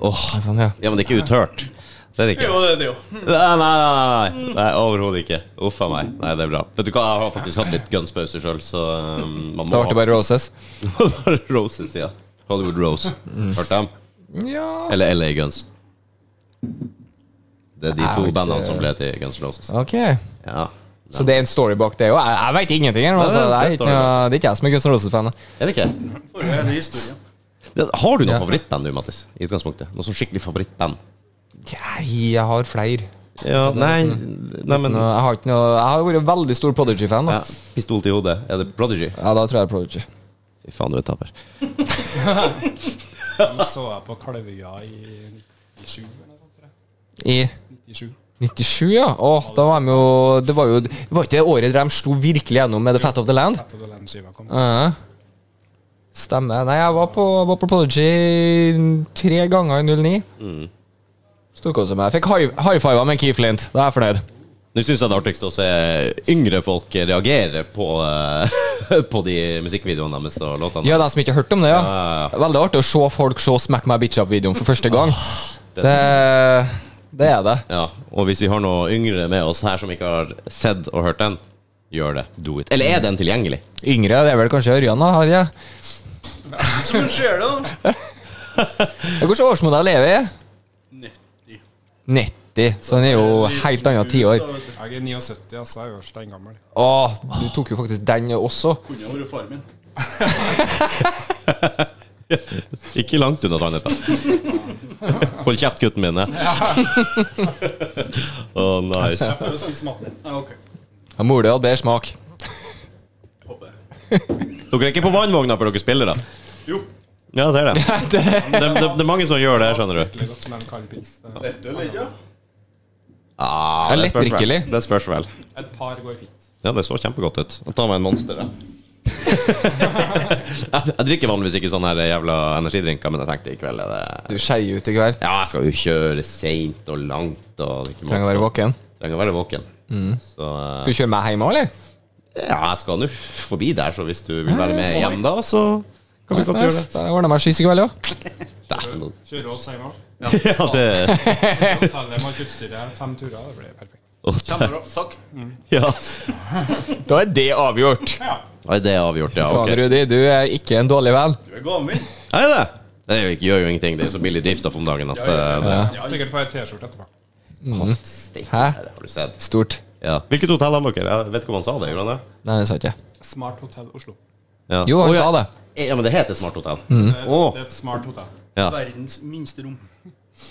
Åh, Sånn, ja. Ja, men det er ikke uthørt. Det er det ikke. Jo, det er det jo. Nei, nei, nei, nei, overhodet ikke. Uff a meg. Nei, det er bra. Vet du hva, Jeg har faktisk hatt litt gunspause sjøl, så um, man må Da ble det bare Roses. bare Roses, ja. Hollywood Rose. Hørt dem? Ja Eller LA Guns. Det er de to bandene som ble til Guns N' Roses. Ok. Ja. Så det er en story bak det òg? Jeg, jeg veit ingenting. Altså. Det, det er er ikke, det er ikke jeg som er Guns N' Roses-fan. Er det ikke? Forrige er det historien. Har du noe Ja. favorittband du, Mattis? I utgangspunktet? Noe sånn skikkelig favorittband? Ja, Jeg har flere. Ja, nei, nei men Jeg har ikke noe Jeg har vært veldig stor Prodigy-fan. ja. Pistol til hodet. Er det Prodigy? Ja, da tror jeg det er Prodigy. Fy faen, du er taper. Den så jeg på Kalvøya i 97 eller noe sånt. tror jeg. I 97. 97, ja. Åh, da var de jo Det var jo Det var ikke det året der de slo virkelig gjennom med The Fat of the Land? Fett og den skiva kom. Ja. Stemmer. Nei, jeg var på, var på Prodigy tre ganger i 09. Mm. Meg. Fikk high, high five med Keith Lint. Da er jeg fornøyd. Nå syns jeg det er artigst å se yngre folk reagere på, eh, på de musikkvideoene deres og låtene. Ja, de som ikke har hørt om det, ja. Veldig artig å se folk se Smack My Bitch Up-videoen for første gang. det- Det, det er det. Ja, og hvis vi har noen yngre med oss her som ikke har sett og hørt den, gjør det. Do it. Eller er den tilgjengelig? Yngre, det er vel kanskje Ørjan, da? Har jeg. Som skjer det, da. Hvilken årsmodell er vi? 90. 90, så den er jo helt annet tiår. Jeg er 79, altså. Jeg er jo steingammel. Å, du tok jo faktisk den også. Kunne ha vært faren min. Ikke langt unna sannheten. Hold kjeft, gutten min. Å, nice. Jeg føler sånn maten. Ja, ok. Ja, Mor di hadde bedre smak. Håper. Dere er ikke på vannvogna før dere spiller, da? Jo. Ja, det er det. Det, det, det er mange som gjør det, skjønner du. Vet ikke? Ah, Det er spørs drikkelig. lettdrikkelig. Det spørs vel. Et par går fint. Ja, det så kjempegodt ut. Jeg tar meg en Monster, jeg. jeg. Jeg drikker vanligvis ikke sånne her jævla energidrinker, men jeg tenkte i kveld er det Du skeier ut i kveld. Ja, jeg skal jo kjøre seint og langt og er ikke Trenger å være våken. Trenger å være våken. Så Skal eh, du kjøre meg hjem òg, eller? Ja, jeg skal nå forbi der, så hvis du vil være med hjem da, så gjøre det. Da ordner jeg meg skyss i kveld, òg. Kjøre oss hjem òg. Ja, det Hotellet med utstyret. Fem turer. Det blir perfekt. Kjempebra. Takk. Ja. Da er det avgjort. Ja. det er avgjort, ja. Faen. Rudi, du er ikke en dårlig venn. Du er gaven min. Er det det? Det er jo ikke, gjør jo ingenting. Det er så billig drivstoff om dagen at eh, det Ja, sikkert får jeg T-skjorte etterpå. Steik, Hæ? Har du sett? Stort. Ja. Hvilket hotell har dere? Jeg vet ikke om han sa det. Gjorde han det? Nei, det sa ikke. Smart hotell Oslo. Ja. Jo, han oh, ja. sa det. Ja, men det heter Smart hotell. Det er et, det er et smart hotell. Ja. Verdens minste rom.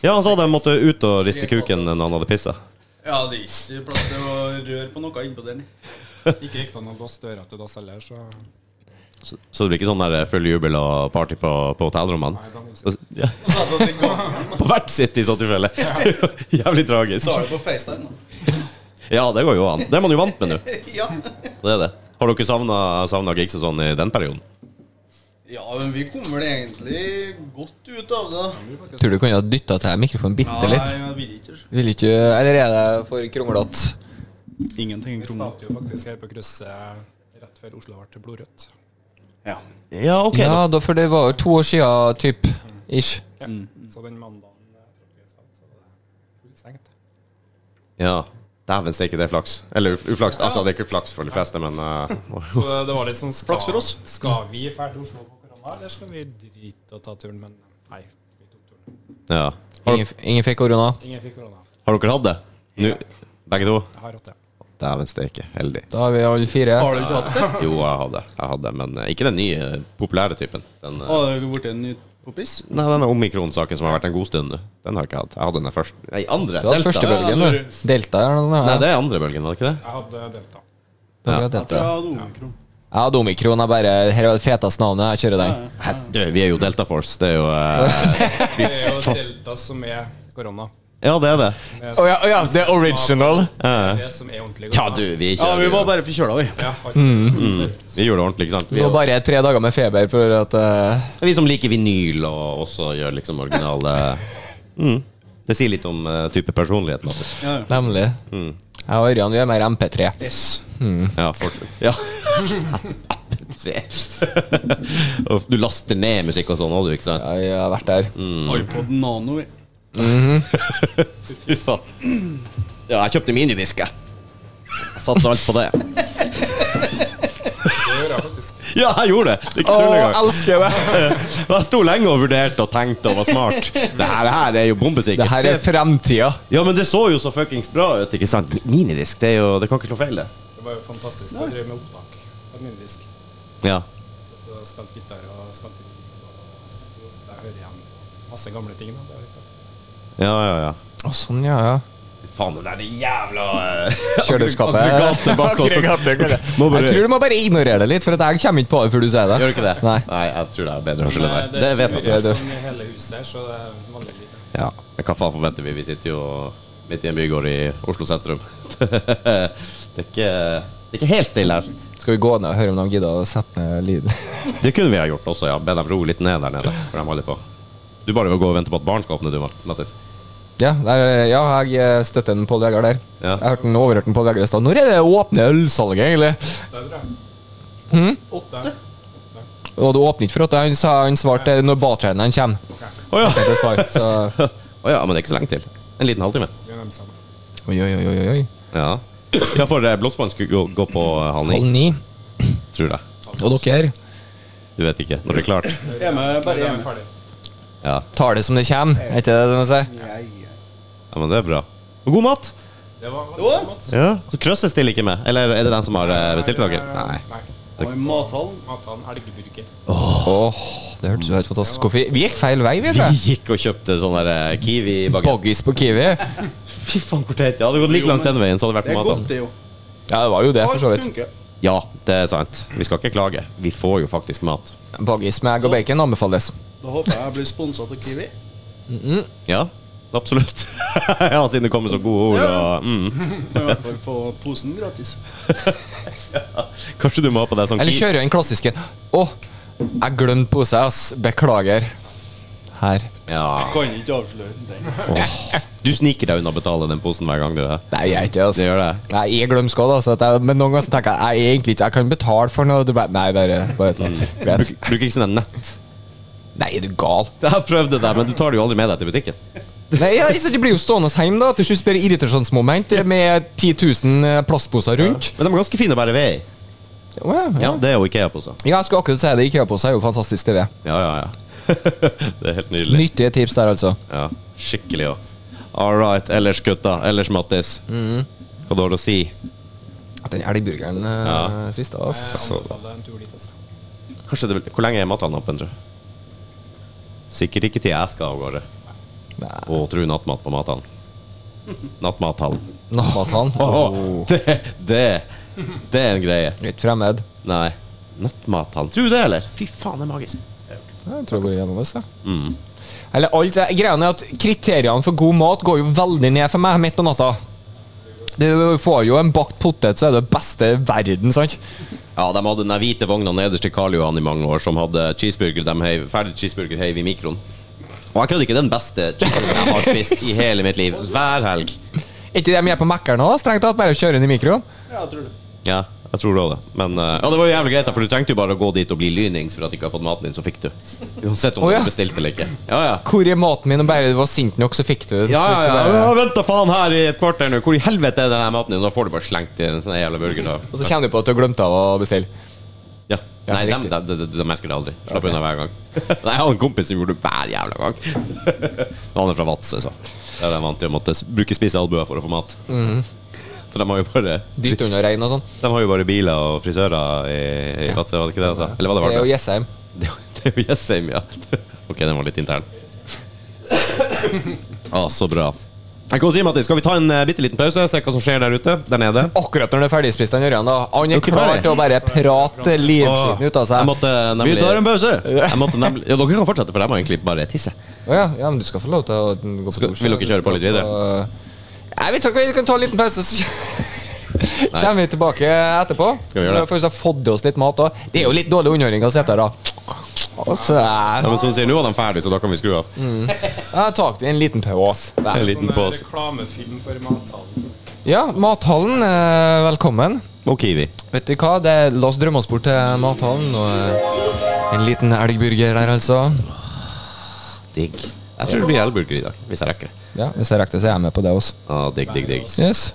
ja, han sa de måtte ut og riste kuken når han hadde pissa. Ja, det er ikke plass til å røre på noe innpå der. Ikke gikk det an å låse døra til dass heller, så Så, så det blir ikke sånn der full jubel og party på, på hotellrommene? Ja. Så. På hvert sitt i så tilfelle. Jævlig tragisk. Sa det på FaceTime, da. Ja, det går jo an. Det er man jo vant med nå. Ja. Det er det. Har dere savna gigs og sånn i den perioden? Ja, men vi kom vel egentlig godt ut av det. Tror du kunne ha dytta til mikrofonen bitte Nei, litt? jeg vil ikke. Vil ikke Eller er det for kronglete? Ingenting Vi startet jo faktisk her på krysset rett før Oslo ble blodrødt. Ja. Ja, ok. Ja, da, for det var jo to år siden, typ. Ish. Ja. Så den mandagen vi det. Ja. Dæven steike, det er flaks. Eller uf- uflaks. Altså, det er ikke flaks for de fleste, men uh. Så det var litt sånn skal, Flaks for oss. Skal vi dra til Oslo eller skal vi drite og ta turen? Men nei, vi tok turen. Ja. Har, Ingen, ingen fikk korona. Ingen fikk korona. har dere hatt det? Nå, begge to? Jeg har hatt det. Dæven steike. Heldig. Da har vi alle fire. Har du ikke hatt det? Jo, jeg hadde, jeg hadde men eh, ikke den nye, eh, populære typen. Den, eh, Har du blitt en ny poppis? nei, denne omikron-saken som har vært en god stund nå. Den har jeg ikke hatt. Jeg hadde den første Nei, andre. Du hadde første bølgen, Ja, du. Delta eller noe sånt? Nei, ja. det er andre bølgen, var det ikke det? Jeg hadde delta. Hadde Ja. jeg delta. jeg hadde er omikron. Jeg hadde omikron. Bare Her er det feteste navnet. Jeg kjører den. Her, du, vi er jo Delta Force. Det er jo eh, Det er jo delta som er korona. Ja, det er det. Det Å ja, å ja, det er original. Det er som er ordentlig Ja, korona. du, vi Ja, vi var bare forkjøla, vi. Ja, har mm, Vi gjorde det ordentlig, ikke sant? Vi, Det var bare tre dager med feber for at eh, vi som liker vinyl og også gjør liksom originale mm. Det sier litt om eh, type personlighet. Ja, ja. Nemlig. Jeg og Ørjan, vi er mer MP3. Yes. Ja, fort. Ja. Du laster ned musikk og sånn òg, du, ikke sant? Ja, jeg har vært der. iPod Nano, vi. Ja. ja, jeg kjøpte minidisk, jeg. Satser alt på det. Det gjør jeg faktisk. Ja, jeg gjorde det! det ikke Å, tull elsker det! Jeg sto lenge og vurderte og tenkte og var smart. Det her, det her er jo bombesikkert. Det her er fremtida. Ja, men det så jo så fuckings bra ut, ikke sant? Minidisk, det er jo Det kan ikke slå feil, det. Det var jo fantastisk. Det drev med opptak på minidisk. Ja. Så Spilte gitar og spilte Så jeg hører igjen masse gamle ting. Da. Det er litt. Ja, ja, ja. Å, sånn, ja, ja. Faen, det er det jævla eh, Kjøleskapet. Jeg tror du må bare ignorere det litt, for at jeg kommer ikke på det før du sier det. Gjør du ikke det? Nei. jeg tror det er bedre hørsel enn meg. deg. Det vet det jeg. er det. sånn i hele huset her, så det er vanlig lite. Ja, men hva faen forventer vi? Vi sitter jo midt i en bygård i Oslo sentrum. det, er ikke, det er ikke helt stille her. Skal vi gå ned og høre om de gidder å sette ned lyden? Det kunne vi ha gjort også, ja. Be dem roe litt ned der nede. For de holder på. Du bare vil gå og vente på at barn skal åpne, du, Mattis. Ja, der, ja, jeg støtter en Pål Vegard der. Ja. Jeg hørte den overhørt en Pål Vegard i stad. Når er det åpne ølsalget, egentlig? Hmm? Åtte. Og det åpner ikke for åtte. Han sa han svarte når bartenderen kommer. Å ja. Det er svar, så oh, ja, men det er ikke så lenge til. En liten halvtime. Oi, oi, oi, oi. Ja. Ja, for eh, Blåsmann skulle gå, gå på halv halv Halv ni, ni. tror jeg. Og dere Du vet ikke. Når det er klart. Hjemme, bare hjemme. Ja. tar det som det kommer. Er ikke det det man sier? Ja, men det er bra. Og god mat! Det var Jo. veldig godt. Ja. Så Krøsse stiller ikke med? Eller er det den som har eh, bestilt dere? Nei. Nei. Og i mathallen. Mathallen elgburger. Åh, det hørtes jo helt fantastisk ut. Vi gikk feil vei, vi, Vi gikk og kjøpte sånn eh, Kiwi-bagett. Boggis på Kiwi. Fy faen, hvor teit. Ja, det hadde gått like langt den veien, så hadde det vært Det er godt, maten. det jo. Ja, det var jo det, for så Alt vidt. funker. Ja, det er sant. Vi skal ikke klage. Vi får jo faktisk mat. Baggis med egg og bacon anbefales. Da håper jeg jeg blir sponsa av Kiwi. Ja, absolutt. ja, siden det kommer så gode ord og mm. Kan i hvert fall få posen gratis. Kanskje du må ha på deg sånn Eller Kiwi- kjører den klassiske Å, jeg glemte pose, ass. Beklager. Her. Ja. Kan ikke avsløre den. Du sniker deg unna å betale den posen hver gang du er Nei, jeg er ikke altså. Det Altså. gjør det. Nei, jeg er glømsk også, da, jeg, men noen ganger tenker jeg jeg er egentlig ikke Jeg kan betale for noe. Du bare, nei, bare, bare ta. Greit. Bruk, Bruker ikke sånn nett. Nei, er du gal? Jeg har prøvd det der, men du tar det jo aldri med deg til butikken. Nei, ja, så De blir jo stående hjemme, da. Til slutt blir det irritasjonsmoment med 10 000 plastposer rundt. Men de er ganske fine å bære ved i. Ja, ja. Ja, det er jo Ikea-poser. ja, jeg skulle akkurat si det. Ikea-poser er jo fantastisk TV. Ja, ja, ja. det er helt nydelig. Nyttige tips der, altså. Ja, skikkelig òg. All right. Ellers, gutta. Ellers, Mattis. Hva du har å si? Den elgburgeren uh, Ja. frister, oss. Altså. Kanskje det, Hvor lenge er matene åpen, tror du? Sikkert ikke til jeg skal av gårde og tru nattmat på matene. Nattmathallen. Nattmathallen. Oh. det, det, det er en greie. Litt fremmed. Nei. Nattmathallen. Tror du det, eller? Fy faen, det er magisk. Jeg tror jeg går gjennom det. Så. Mm. Eller alt Greiene er at Kriteriene for god mat går jo veldig ned for meg midt på natta. Du får jo en bakt potet, så er det beste i verden, sant? Ja, de hadde den hvite vogna nederst til Karl Johan i mange år, som hadde cheeseburger. De heiv, ferdig cheeseburger heiv i mikroen. Og jeg kødder ikke, den beste cheeseburgeren jeg har spist i hele mitt liv. Hver helg. Er ikke det de gjør på Mækkern òg? Strengt tatt, bare kjøre den i mikroen? Ja, jeg tror det. Ja, jeg tror det var det. Men eh, ja, det var jo jævlig greit, da, for du trengte jo bare å gå dit og bli lynings for at du ikke har fått maten din, så fikk du. Uansett om oh, ja. du bestilte eller ikke. Ja, ja. Hvor er maten min? Og bare du var sint nok, så fikk du det. Ja, ja, ja. Vent Jeg har venta faen her i et kvarter nå. Hvor i helvete er den her maten din? Da får du bare slengt i en sånn jævla burger. Da. Og så kjenner du på at du har glemt av å bestille. Ja. Nei, de, de, de, de merker det aldri. Slapp unna hver gang. Nei, Jeg har en kompis som gjorde det hver jævla gang. Han er fra Vadsø, så. Der er de vant til å måtte bruke spisse albuer for å få mat. For de har jo bare Dytt unna regn og sånn. De har jo bare biler og frisører i, i Vadsø, var det ikke det? Altså? Eller var det Det er jo Vardø? Jessheim. Det er jo- det er jo Jessheim, ja. Ok, den var litt intern. Ah, så bra. Jeg kan si, Mattis, Skal vi ta en uh, bitte liten pause, se hva som skjer der ute? Der nede? Akkurat når det er ferdigspist, han Ørjan. Han er klar til å bare prate livskiten ut av Jeg måtte nemlig Vi tar en pause! Jeg måtte nemlig Ja, dere kan fortsette, for jeg må egentlig bare tisse. Å ja, ja, men du skal få lov til å gå på dusj. vil dere kjøre på litt videre? Få- vi tar vi kan ta en liten pause, så kommer vi tilbake etterpå. Vi har faktisk fått i oss litt mat òg. Det er jo litt dårlig underholdning å sitte her, da. Altså, Ja, men som du sier, Nå var de ferdige, så da kan vi skru av. Jeg tar en liten pause. En liten Sånn pause. reklamefilm for mathallen. Ja, Mathallen, eh, velkommen. Og Kiwi. Vet du hva, det La oss drømme oss bort til Mathallen. Og eh, en liten elgburger der, altså. Digg. Jeg tror det blir elgburger i dag, hvis jeg rekker det. Ja, Hvis jeg rekker det, så er jeg med på det også. Ah, digg, digg, digg. Yes.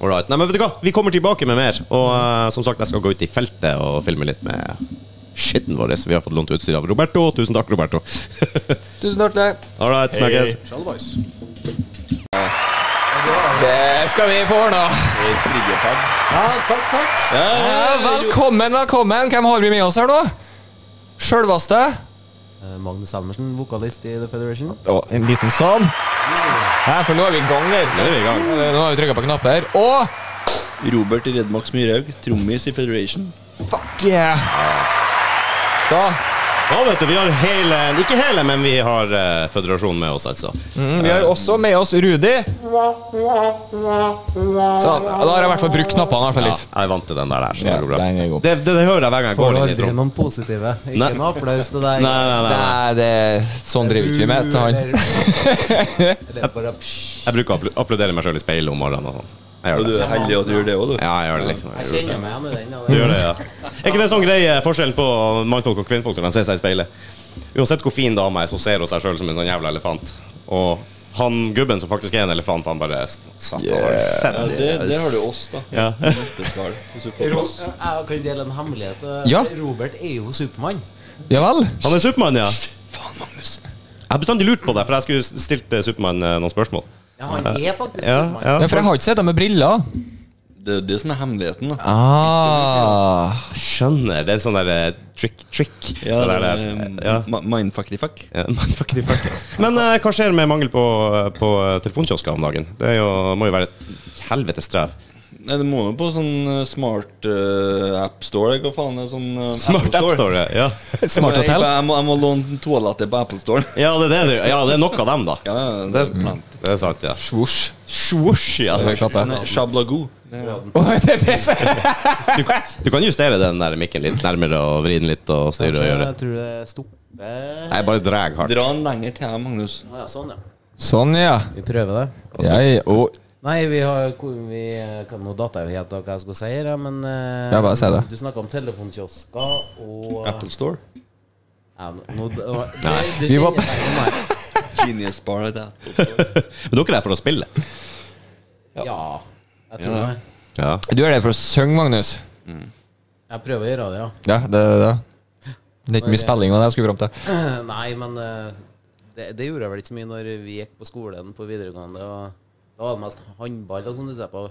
Alright. Nei, men vet du hva? Vi kommer tilbake med mer. Og uh, som sagt, jeg skal gå ut i feltet og filme litt med skitten vår. Vi har fått lånt utstyr av Roberto. Tusen takk, Roberto. Tusen hjertelig. Alright. All right, snakkes. Hey. Det skal vi få ordna. Ja, takk, takk. Ja, velkommen, velkommen. Hvem har vi med oss her nå? Sjølvaste. Eh, Magnus Helmersen, vokalist i The Federation. Å, en liten sånn. Ja, for nå er vi i gang her. Nå er vi i gang. Nå har vi trykka på knapper. Og Robert Redmax Myrhaug, trommis i Federation. fuck yeah! Da Ja, vet du, vi har hele Ikke hele, men vi har uh, føderasjonen med oss, altså. mm, Vi har også med oss Rudi. Sånn. Da har jeg i hvert fall brukt knappene i hvert fall litt Ja, jeg er vant til den der. der så det, Ja, går bra. den er god. det, det, det hører jeg hver gang jeg Får går inn i aldri trom. noen positive? Ikke Nei. noe applaus til deg? Nei, nei, nei. nei. Nei, det, sånn driver ikke vi med til han. Er bare psh. Jeg bruker å appl- applaudere meg sjøl i speilet om morgenen. og sånn. Jeg Og det. du er heldig at du gjør det òg, du. Ja, jeg gjør det liksom. Jeg Jeg kjenner meg igjen i den. Du gjør det, ja. Er ikke det sånn greie forskjell på mannfolk og kvinnfolk når de ser seg i speilet? Uansett hvor fin dame er, så ser hun seg sjøl som en sånn jævla elefant. Og han gubben som faktisk er en elefant, han bare satt du Ja, det, det har du oss, da. Ja. Jeg kan dele en hemmelighet. Ja. Robert er jo Supermann. Ja vel? Han er Supermann, ja. Faen, Magnus. Jeg har bestandig lurt på det, for jeg skulle stilt Supermann eh, noen spørsmål. Ja, han er faktisk Ja, Supermann. ja. Ja, for jeg har ikke sett ham med briller. Det er det som er hemmeligheten. da Ah. Skjønner. Det er sånn der eh, trick, trick. Ja, det der, er, der. ja. Mindfuckity-fuck. Ja, de fuck. Men eh, hva skjer med mangel på, på eh, telefonkiosker om dagen? Det er jo, må jo være et helvetes strev. Nei, det må jo på sånn eh, smart uh, app store. Hva faen er det sånn uh, Smart Apple App Store, ja. Smart Jeg, hotell. jeg, må, jeg må låne toalettet på Apple Store. Ja, det er, det, ja, det er nok av dem, da. Ja, ja, Det, det er mm. det er sant, ja. Svosj. Swoosh, ja. Shablagoo. Det Åh, det er det Du, kan- du kan justere den der mikken litt nærmere og vri den litt og styre og gjøre. jeg tror det er Nei, bare drag hardt. Dra den lenger til Magnus. Ah, ja, sånn, ja. Sånn, ja. Vi prøver det. Jeg, og, Nei, vi har vi, kan, Nå datt jeg jo helt av hva jeg skulle si her, men eh, Ja, bare si det. Du snakka om telefonkiosker og Apple Store. ja, nå, det, det, det Vi var-. Genius Bar det er Apple Store. Men dere er der for å spille? Ja, jeg tror Ja. det. Ja. du er der for å synge, Magnus. Jeg prøver å gjøre det, ja. Ja, det er det. Det er ikke mye spilling og det jeg skulle fram til. Nei, men eh, det, det gjorde jeg vel ikke så mye når vi gikk på skolen på videregående. Og da var det mest håndball og sånn du ser på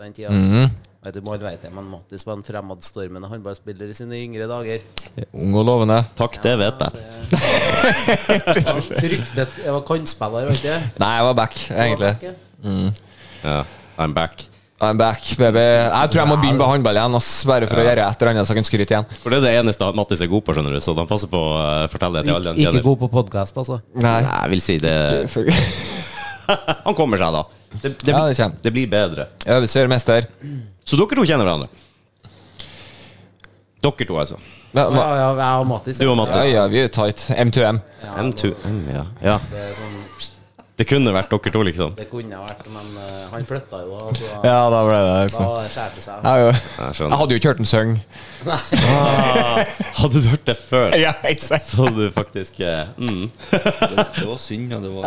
på den tida. Mhm. Vet du, alle vet det, men Mattis var en fremadstormende håndballspiller i sine yngre dager. Ung og lovende. Takk, det vet jeg. Han fryktet Jeg var kantspiller, vet du. Nei, jeg var back, egentlig. Ja. I'm back. I'm back, baby. Jeg tror jeg må begynne på håndball igjen, ass, bare for å gjøre et eller annet så jeg kan skryte igjen. For det er det eneste Mattis er god på, skjønner du, så han passer på å eh, fortelle det til alle Ikke, ikke god på podkast, altså. Nei. Nei, jeg vil si det Han kommer seg, da. Det, det, Ja, det kommer. det blir bedre. Øvelse mester. Så dere to kjenner hverandre? Dere to, altså. Ja, Ja, ja, jeg og Mattis. Du og Mattis. ja, vi er tight. M2M. M2M, ja. ja. Det, er sånn, Det kunne vært dere to, liksom. det kunne vært, men uh, han flytta jo, altså, Ja, da ble det da liksom. skjærte seg. Jo, Jeg jeg hadde jo ikke hørt den synge. Ah, hadde du hørt det før, Ja, exakt. så hadde du faktisk uh, mm. Det, det var synd, ja. Det var,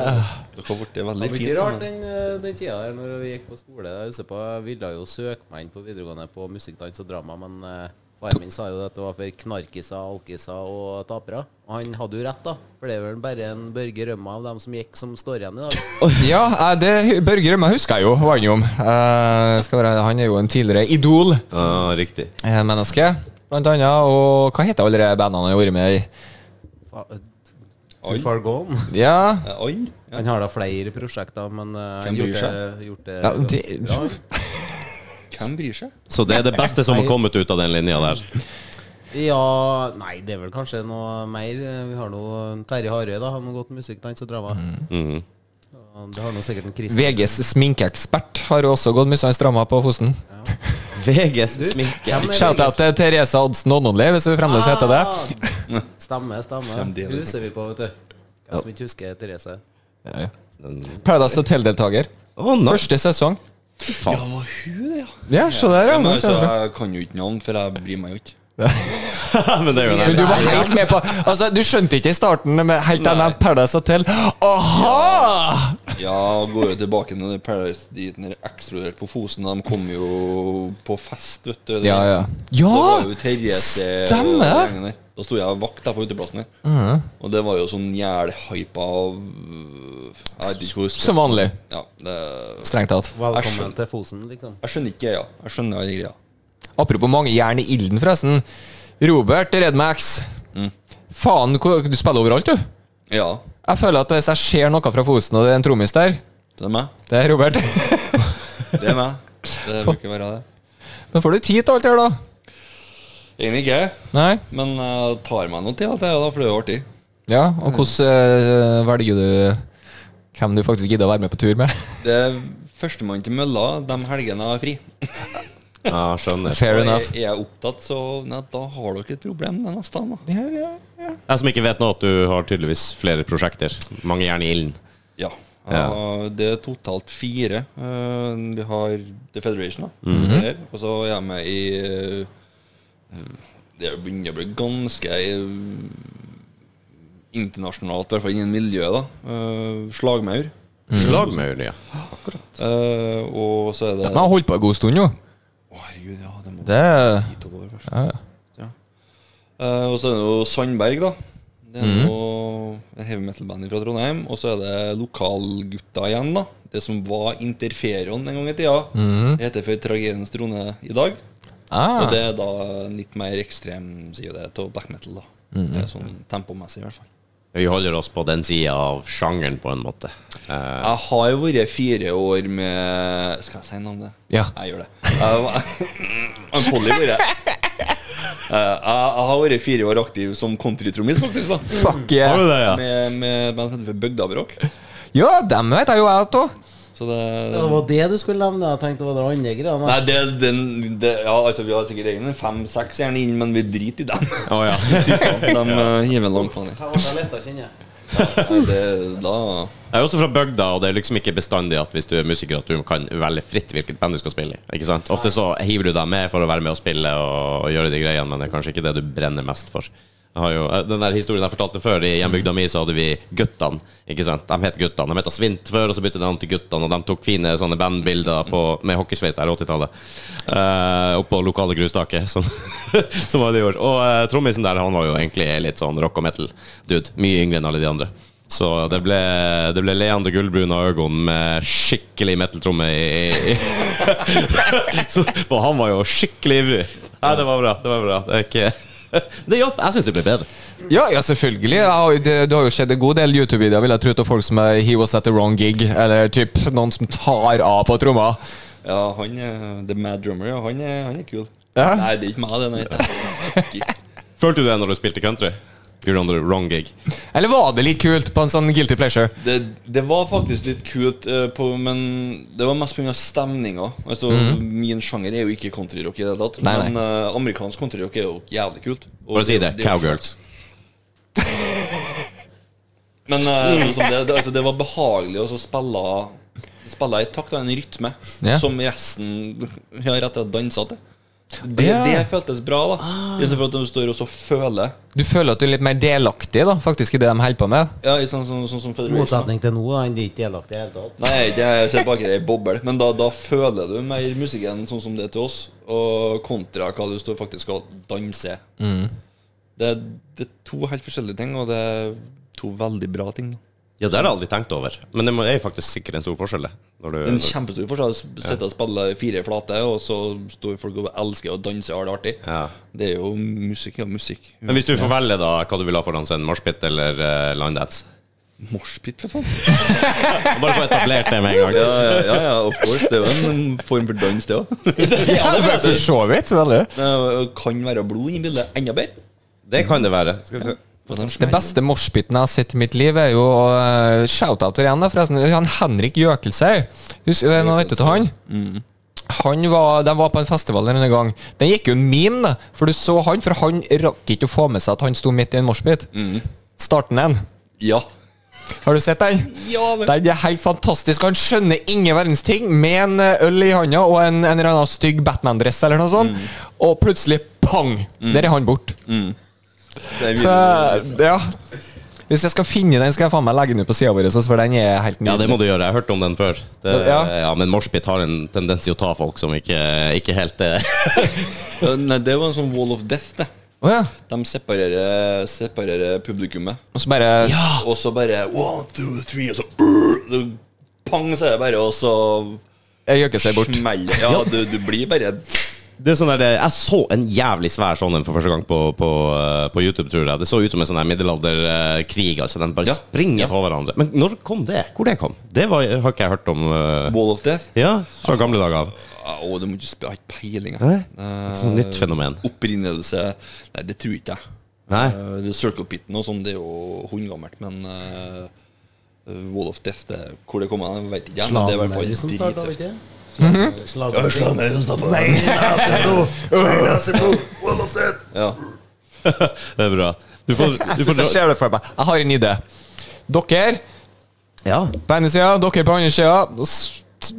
det har blitt Det veldig var fint ikke rart den, eh, den tida der når vi gikk på skole. Jeg husker på, jeg ville jo søke meg inn på videregående på musikk, dans og drama, men uh, faren min sa jo at det var for knarkiser, alkiser og tapere. Og han hadde jo rett, da. For det er vel bare en Børge Rømma av dem som gikk, som står igjen i dag. Ja, eh, det Børge Rømma husker jeg jo, var han jo om. Eh, skal være, han er jo en tidligere idol. ah, Riktig. En menneske, blant annet. Og hva heter alle de bandene han har vært med i? Fa- Too far gone. Ja. Han har da flere prosjekter, men uh, han gjorde gjort det, gjort det, Ja. Hvem bryr seg? Så det er det beste som har kommet ut av den linja der. Ja Nei, det er vel kanskje noe mer. Vi har nå Terje Harøy, da. Han har gått musikk, dans og drama. Mhm. Og Det har nå sikkert en Christer VGs sminkeekspert har også gått mye sånn stramma på Fosen. VGs sminke. Shout-out til Therese Oddsen Ononli, hvis vi fremdeles heter det. Stemmer, Stemme, stemme. ser vi på, vet du. Hvem som ikke husker Therese? Paradise Hotel-deltaker. Oh, no. Første sesong. Ja, det var hun, det, ja. Ja, se der, ja. Men altså, jeg. kan jo ikke navn, for jeg bryr meg jo ikke. Men Men du var helt med på Altså, du skjønte ikke i starten med helt den jeg Paradise Hotel. Aha! Ja, går jo tilbake til Paradise dit den eksploderte på Fosen. De kom jo på fest, vet du. Ja, ja. Ja! Stemmer. Da sto jeg vakt der på uteplassen her. Og det var jo sånn jævlhypa av Som vanlig. Ja, det, Strengt tatt. Velkommen til Fosen, liksom. jeg skjønner ikke Ja. Jeg skjønner alle greia. Apropos mange jern i ilden, forresten. Robert Redmax. Faen, du spiller overalt, du. Ja, Jeg føler at hvis jeg ser noe fra Fosen, og det er en trommis der, det er meg. det er Robert. Det er meg. Det bruker være det. Da får du tid til alt det her, da. Egentlig ikke, Nei? men uh, tar meg noe til alt det, her, da, for det er jo artig. Ja, og hvordan uh, velger du hvem du faktisk gidder å være med på tur med? Det er førstemann til mølla de helgene jeg har fri. Ja, skjønner. Fair enough. er, er jeg opptatt, så nei, da har dere et problem den neste dagen. da. Ja, ja, ja. Jeg som ikke vet nå at du har tydeligvis flere prosjekter. Mange jern i ilden. Ja. Det er totalt fire. Eh, vi har The Federation, da. Mhm. Der, og så er jeg med i eh, Det begynner å bli ganske eh, internasjonalt, i hvert fall innen miljøet. da. Eh, slagmaur. Slagmaur, ja. Eh, og så er det De har holdt på en god stund, jo. Å, herregud, ja, det må Det dit over, først. ja, ja. Ja. Uh, og så er det jo Sandberg, da. Det er mm. noe en heavy metal-band fra Trondheim. Og så er det lokalgutta igjen, da. Det som var Interferon en gang i tida. Mm. Det heter for Tragediens trone i dag. Ah, Og det er da litt mer ekstrem side av black metal, da. Mm. Det er sånn tempomessig, i hvert fall. Vi holder oss på den sida av sjangeren, på en måte. Uh, Jeg har jo vært fire år med Skal jeg si noe om det? Ja. Jeg gjør det. Han Polly vært Eh, Jeg har vært fire år aktiv som countrytrommis, faktisk. da fuck yeah. du det, ja? Med, med som heter Bygdabråk. Ja, dem vet jeg jo jeg òg. Så det, Ja, det var det du skulle nevne? Jeg tenkte det var det andre greia. Nei, det, den, det, ja, altså Vi har sikkert egne fem-seks gjerne inn, men vi driter i dem. Oh, ja. De uh, hiver langt faen i. Jeg letta, kjenner jeg. Nei, det, da Jeg er også fra bygda, og det er liksom ikke bestandig at hvis du er musiker at du kan velge fritt hvilket band du skal spille i. Ikke sant? Ofte så hiver du deg med for å være med og spille og, og gjøre de greiene, men det er kanskje ikke det du brenner mest for. Jo, eh, den der historien jeg fortalte før, i hjembygda mi så hadde vi Guttene. Ikke sant? De het Guttene. De het Svint før, og så byttet de navn til Guttene. Og de tok fine sånne bandbilder på, med hockeysveis der 80-tallet. Uh, oppå lokale grustaket, som, som var det i. Og uh, trommisen der, han var jo egentlig litt sånn rock og metal-dude. Mye yngre enn alle de andre. Så det ble, det ble Leander Gullbrun og Øgon med skikkelig metal-tromme i, i så, Og han var jo skikkelig ivrig. Nei, det var bra. Det var bra. Det er ikke Det hjalp. Jeg syns det ble bedre. Ja, ja, selvfølgelig. Jeg har, jo- det, det har jo skjedd en god del YouTube-videoer vil jeg tro, av folk som er He was at the wrong gig, eller typ noen som tar av på tromma. Ja, han The Mad Drummer, ja. Han er, han er kul. Ja. Nei, det er ikke meg, det. Nei. Følte du det når du spilte country? On the wrong gig. Eller var det litt kult på en sånn guilty pleasure? Det, det var faktisk litt kult, uh, på, men det var mest pga. stemninga. Altså, Min sjanger er jo ikke countryrock i det hele tatt. Nei, nei. Men uh, amerikansk countryrock er jo jævlig kult. Og Bare si det. det- Cowgirls. Men uh, liksom, det, det, altså, det var behagelig å spille Spille i takt av en rytme yeah. som resten har rett og slett dansa til. Det, Ja. det føltes bra, da. Istedenfor at du står og så føler. Du føler at du er litt mer delaktig da, faktisk i det de holder på med? Ja, i sånn, sånn, sånn som I motsetning til nå, han er ikke delaktig i det hele tatt. Nei, jeg er ikke- jeg ser bare i ei boble. Men da, da føler du mer musikken sånn som det er til oss, og kontra hva du står faktisk og danser. Det, er- det er to helt forskjellige ting, og det er to veldig bra ting. Da. Ja, det har jeg aldri tenkt over. Men det er faktisk sikkert en stor forskjell. Når du, En kjempestor forskjell å sitte og spille fire flate, og så står folk og elsker å danse og har det artig. Ja. Det er jo musikk, ja, musikk. Men hvis du får velge da hva du vil ha foran scenen, moshpit eller uh, line dance? Moshpit, for faen. Bare få etablert det med en gang. Ja, ja, ja, ja, of course. Det er jo en form for dans, det òg. Ja, det for så vidt. Veldig. Kan være blod i bildet. Enda bedre. Det kan det være. Skal vi se. Det beste moshpiten jeg har sett i mitt liv, er jo uh, shout-out igjen, da, forresten. Han Henrik Jøkelsøy. Husker du noe vet du til han? Han var, de var på en festival denne gang. Den gikk jo en meme, da, for du så han, for han rakk ikke å få med seg at han sto midt i en moshpit. Starten den. Ja. Har du sett den? Ja, men Den er helt fantastisk. Han skjønner ingen verdens ting med en eh, øl i handa og en, en eller annen stygg Batman-dress eller noe sånt. Og plutselig pang! Der er han borte. er Så ja Hvis jeg skal finne den, skal jeg faen meg legge den ut på sida vår, for den er helt Ja, det må du gjøre. Jeg har hørt om den før. Det, Ja. ja. Men moshpit har en tendens til å ta folk som ikke, ikke helt er Nei, det var en sånn wall of death, det. Oh, ja. De separerer, separerer publikummet. Og så bare Og så bare one, two, three, og så uh, Pang, så er det bare, og så Jeg gjøker seg bort. smeller Ja, du, du blir bare Det er sånn der, Jeg så en jævlig svær sånn en for første gang på, på, eh, på YouTube, tror jeg. Det så ut som en sånn middelalderkrig. Altså, den bare Ja. springer på hverandre. Men når kom det? Hvor det kom? Det var, har ikke jeg hørt om. Uh, wall of death. ja, fra gamle dager av. Ja, Å, du må ikke spørre, jeg har ikke peiling. Sånn nytt fenomen. Opprinnelse Nei, det tror ikke jeg. Nei. Uh, det Circle Pitten og sånn, det er jo hundgammelt, men uh, Wall of Death, det, hvor det kommer vet ikke. jeg, Men det er i hvert fall drittøft. Du? Slager. Ja. Det er bra. Du får, du får jeg det for meg. Jeg har en idé. Dere Ja. på ene sida, dere på andre sida.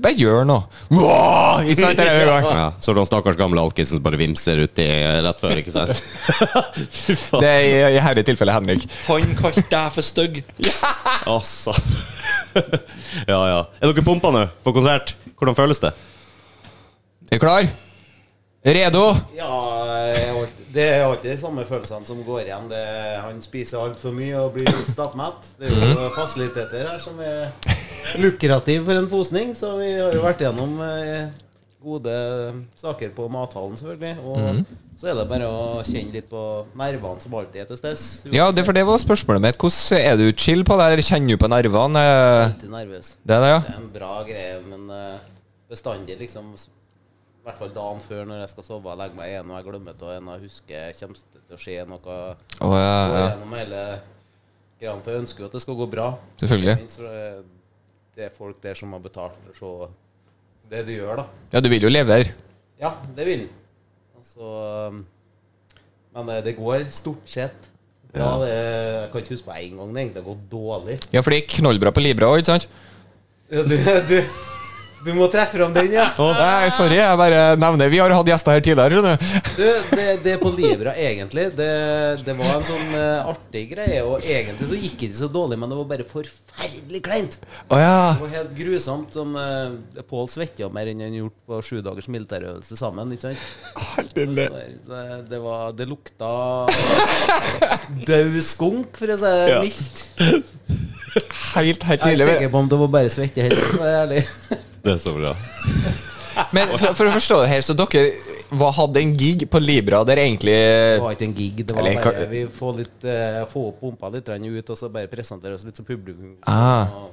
Bare gjør noe. Wow! Ikke sant? Det er ja. Så er det han stakkars gamle alkisen som bare vimser uti rett før, ikke sant? Det er i, i herre tilfelle Henrik. Han kalte deg for stygg. Altså. ja, ja. Er dere pumpa nå på konsert? Hvordan føles det? Er du klar? Redo? Ja, det er alltid de samme følelsene som går igjen. Det, han spiser altfor mye og blir litt stappmett. Det er jo fasiliteter her som er lukrative for en posning, så vi har jo vært gjennom eh, gode saker på mathallen, selvfølgelig. Og så er det bare å kjenne litt på nervene som alltid er til stede. Ja, det, for det var spørsmålet mitt. Hvordan er du chill på det? eller Kjenner du på nervene? Eh, Alltid nervøs. Det er det, ja. Det er en bra greie, men eh, bestandig liksom I hvert fall dagen før når jeg skal sove og legge meg igjen og jeg glemmer det, og en jeg husker kommer det til å skje noe Å, ja, ja. gjennom hele greia, for jeg ønsker jo at det skal gå bra. Selvfølgelig. Minst, eh, det er folk der som har betalt for å se det du gjør, da. Ja, du vil jo levere. Ja, det vil han. Altså, um, men eh, det går stort sett bra. Det, jeg kan ikke huske på én gang det egentlig har gått dårlig. Ja, for det gikk knallbra på Libra òg, ikke sant? Ja, du, du, du må trekke fram den, ja. Nei, sorry, jeg bare nevner Vi har hatt gjester her tidligere, skjønner du. Du, det, det på Libra, egentlig, det, det var en sånn eh, artig greie. Og egentlig så gikk det ikke så dårlig, men det var bare forferdelig kleint. Oh, ja. Det var helt grusomt. Sånn, uh, Pål svetta mer enn han gjort på sju dagers militærøvelse sammen. Ikke sant? Det, så det, var, det lukta død skunk, for å si det mildt. Helt, helt Jeg er nydelig. sikker på om det var bare svette helt, ærlig. Det er så bra. Men for, for å forstå det her, så dere hva hadde en gig på Libra der egentlig Det var ikke en gig. Det var Eller, bare Vi får litt uh, Få opp pumpa litt ut, og så bare presentere oss litt som publikum. Ah. Og,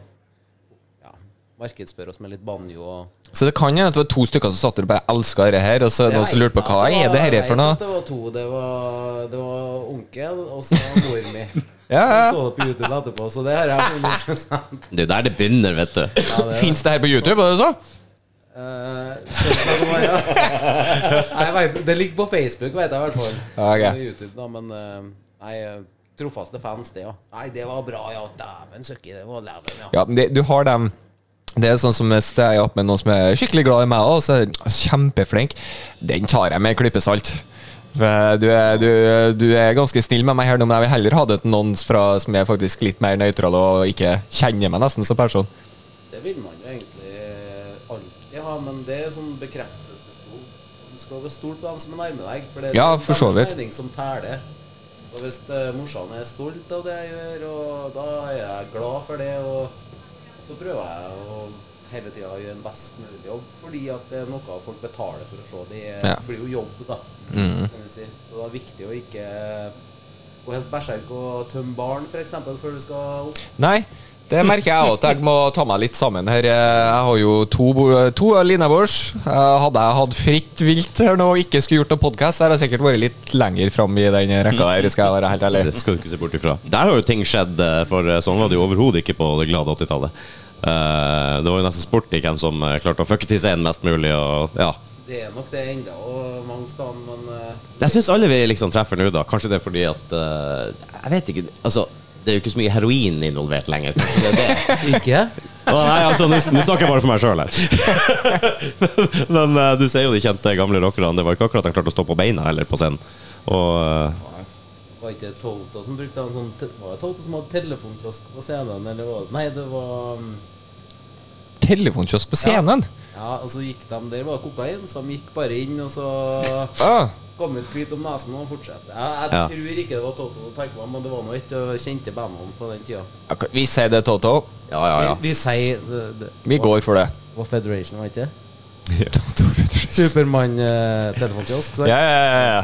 ja, markedsføre oss med litt banjo og Så det kan hende at det var to stykker som satt der og bare elska dette her, og så er det noen som lurte på hva er det her for noe? Det var to. Det var, det var onkel og så mor mi. Ja, ja. Så det på YouTube etterpå, så det her er 100 Det er der det begynner, vet du. ja, det, Fins det her på YouTube? Er det så? Uh, var, ja. Nei, jeg vet, Det ligger på Facebook, vet jeg i hvert fall. Ok. YouTube, da, men uh, Nei, eh, trofaste fans, det, ja. Nei, det var bra, ja. Dæven søkki, det var leven, ja. Ja, det, du har dem Det er sånn som hvis jeg er opp med noen som er skikkelig glad i meg òg, så er kjempeflink. Den tar jeg med en klype salt. For Du er, du, du er ganske snill med meg her nå, men jeg vil heller ha det til noen fra, som er faktisk litt mer nøytral og ikke kjenner meg nesten som person. Det vil man jo egentlig alltid ha, men det er sånn bekreftelsesbehov. Du skal være stolt på dem som er nærme deg, for det er Ja, for så vidt. som teller. Så hvis uh, morsan er stolt av det jeg gjør, og da er jeg glad for det, og så prøver jeg å hele tida gjøre en best mulig jobb, fordi at det er noe folk betaler for å se. Det er, Ja. blir jo jobb, da, Mm. kan si. Så det er viktig å ikke gå helt berserk og tømme barn, f.eks., før du skal opp. Nei, det merker jeg òg at jeg må ta meg litt sammen her. Jeg har jo to, to linebors. Hadde jeg hatt fritt vilt her nå og ikke skulle gjort noen podkast, hadde jeg sikkert vært litt lenger fram i den rekka der, skal jeg være helt ærlig. Det skal du ikke se bort ifra. Der har jo ting skjedd, eh, for eh, sånn var det jo overhodet ikke på det glade 80-tallet. Eh, det var jo nesten sport i hvem som eh, klarte å fucke til scenen mest mulig. Og, ja. Det er nok det enda mange steder, men eh, Jeg syns alle vi liksom treffer nå, da. Kanskje det er fordi at Jeg vet ikke. Altså, det er jo ikke så mye heroin involvert lenger. Det er det. Ikke? Å, nei, altså, nå snakker jeg bare for meg sjøl her. Men eh, du ser jo de kjente gamle rockerne. Det var ikke akkurat de klarte å stå på beina heller på scenen. Og Var ikke Toto som brukte en sånn Var det Toto som hadde telefonkiosk på scenen, eller var det Nei, det var um, Telefonkiosk på scenen? Ja, og så gikk de Der var det kokain, så de gikk bare inn, og så Ah, kom ut hvit om nesen og fortsatte. Jeg, jeg Ja. tror ikke det var Toto som tenkte meg, men det var nå ikke kjente bandene på den tida. Okay, vi sier det, Toto. ja, ja, ja. Vi, vi sier det, det, Vi går for det. var Federation, var ikke det? Supermann-telefonkiosk, sant? Ja, ja, ja,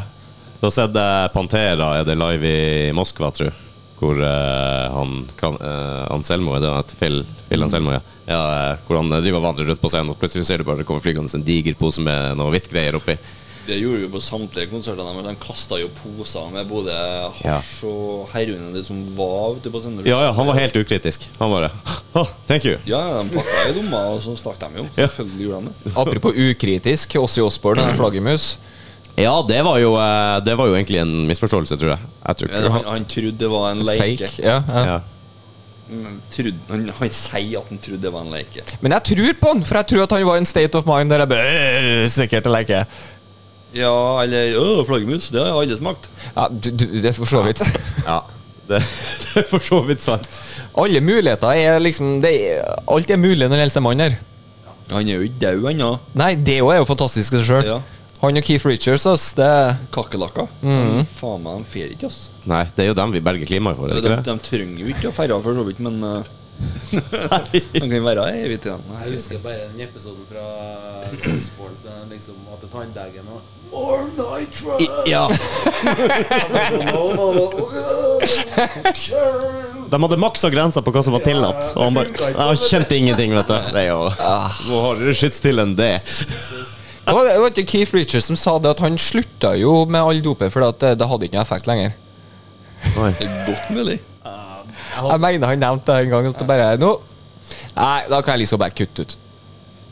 har sett eh, Pantera, er det live i Moskva, tror jeg. Hvor uh, han kan, uh, Anselmo, er det han heter? Phil, Phil Anselmo, ja. ja eh, hvor han eh, driver og vandrer rundt på scenen, og plutselig ser du bare det kommer flygende en diger pose med noe hvitt greier oppi. Det gjorde vi på samtlige konserter. De, de kasta jo poser med både Ja. hasj og heroin det som var ute på scenen. Ja, ja, han var helt ukritisk. Han bare oh, Thank you. Ja, de pakka i lomma, og så stakk de jo. Selvfølgelig gjorde de det. Apropos ukritisk, Åssi Osborn, flaggermus. Ja, det var jo, eh, det var jo egentlig en misforståelse, tror jeg. jeg tror ikke han, han trodde det var en leike. Fake. Ja, ja. ja. Trud, han, han sier at han trodde det var en leke. Men jeg tror på han, for jeg tror at han var i en state of mind der jeg bare «Øh, Sikkert en leke. Ja, eller øh, flaggermus. Det har alle smakt. Ja, du, du, det er for så vidt. ja. Det, det er for så vidt sant. Alle muligheter er liksom det er, Alt er mulig når det gjelder mannen her. Han er jo ikke død ennå. Nei, det òg er jo fantastisk i seg sjøl. Han og Keith Richards, ass, det Kakerlakker. Mm. Faen meg, de fer ikke, ass. Nei, det er jo dem vi berger klimaet for, er De, det de, trenger jo ikke å feire for så vidt, men uh, Han kan være evig til dem. Jeg husker bare den episoden fra Sports der han liksom var til tannlegen og More nitro! Ja. De hadde maksa grensa på hva som var tillatt. Og han bare Jeg kjente ingenting, vet du. Det er jo Nå har dere skytt til enn det. Det var, det var ikke Keith Richards som sa det, at han slutta jo med all dopet fordi at det, det hadde ikke noe effekt lenger. Det er godt mulig. Jeg mener han nevnte det en gang. At det bare Nå Nei, da kan jeg liksom bare kutte ut.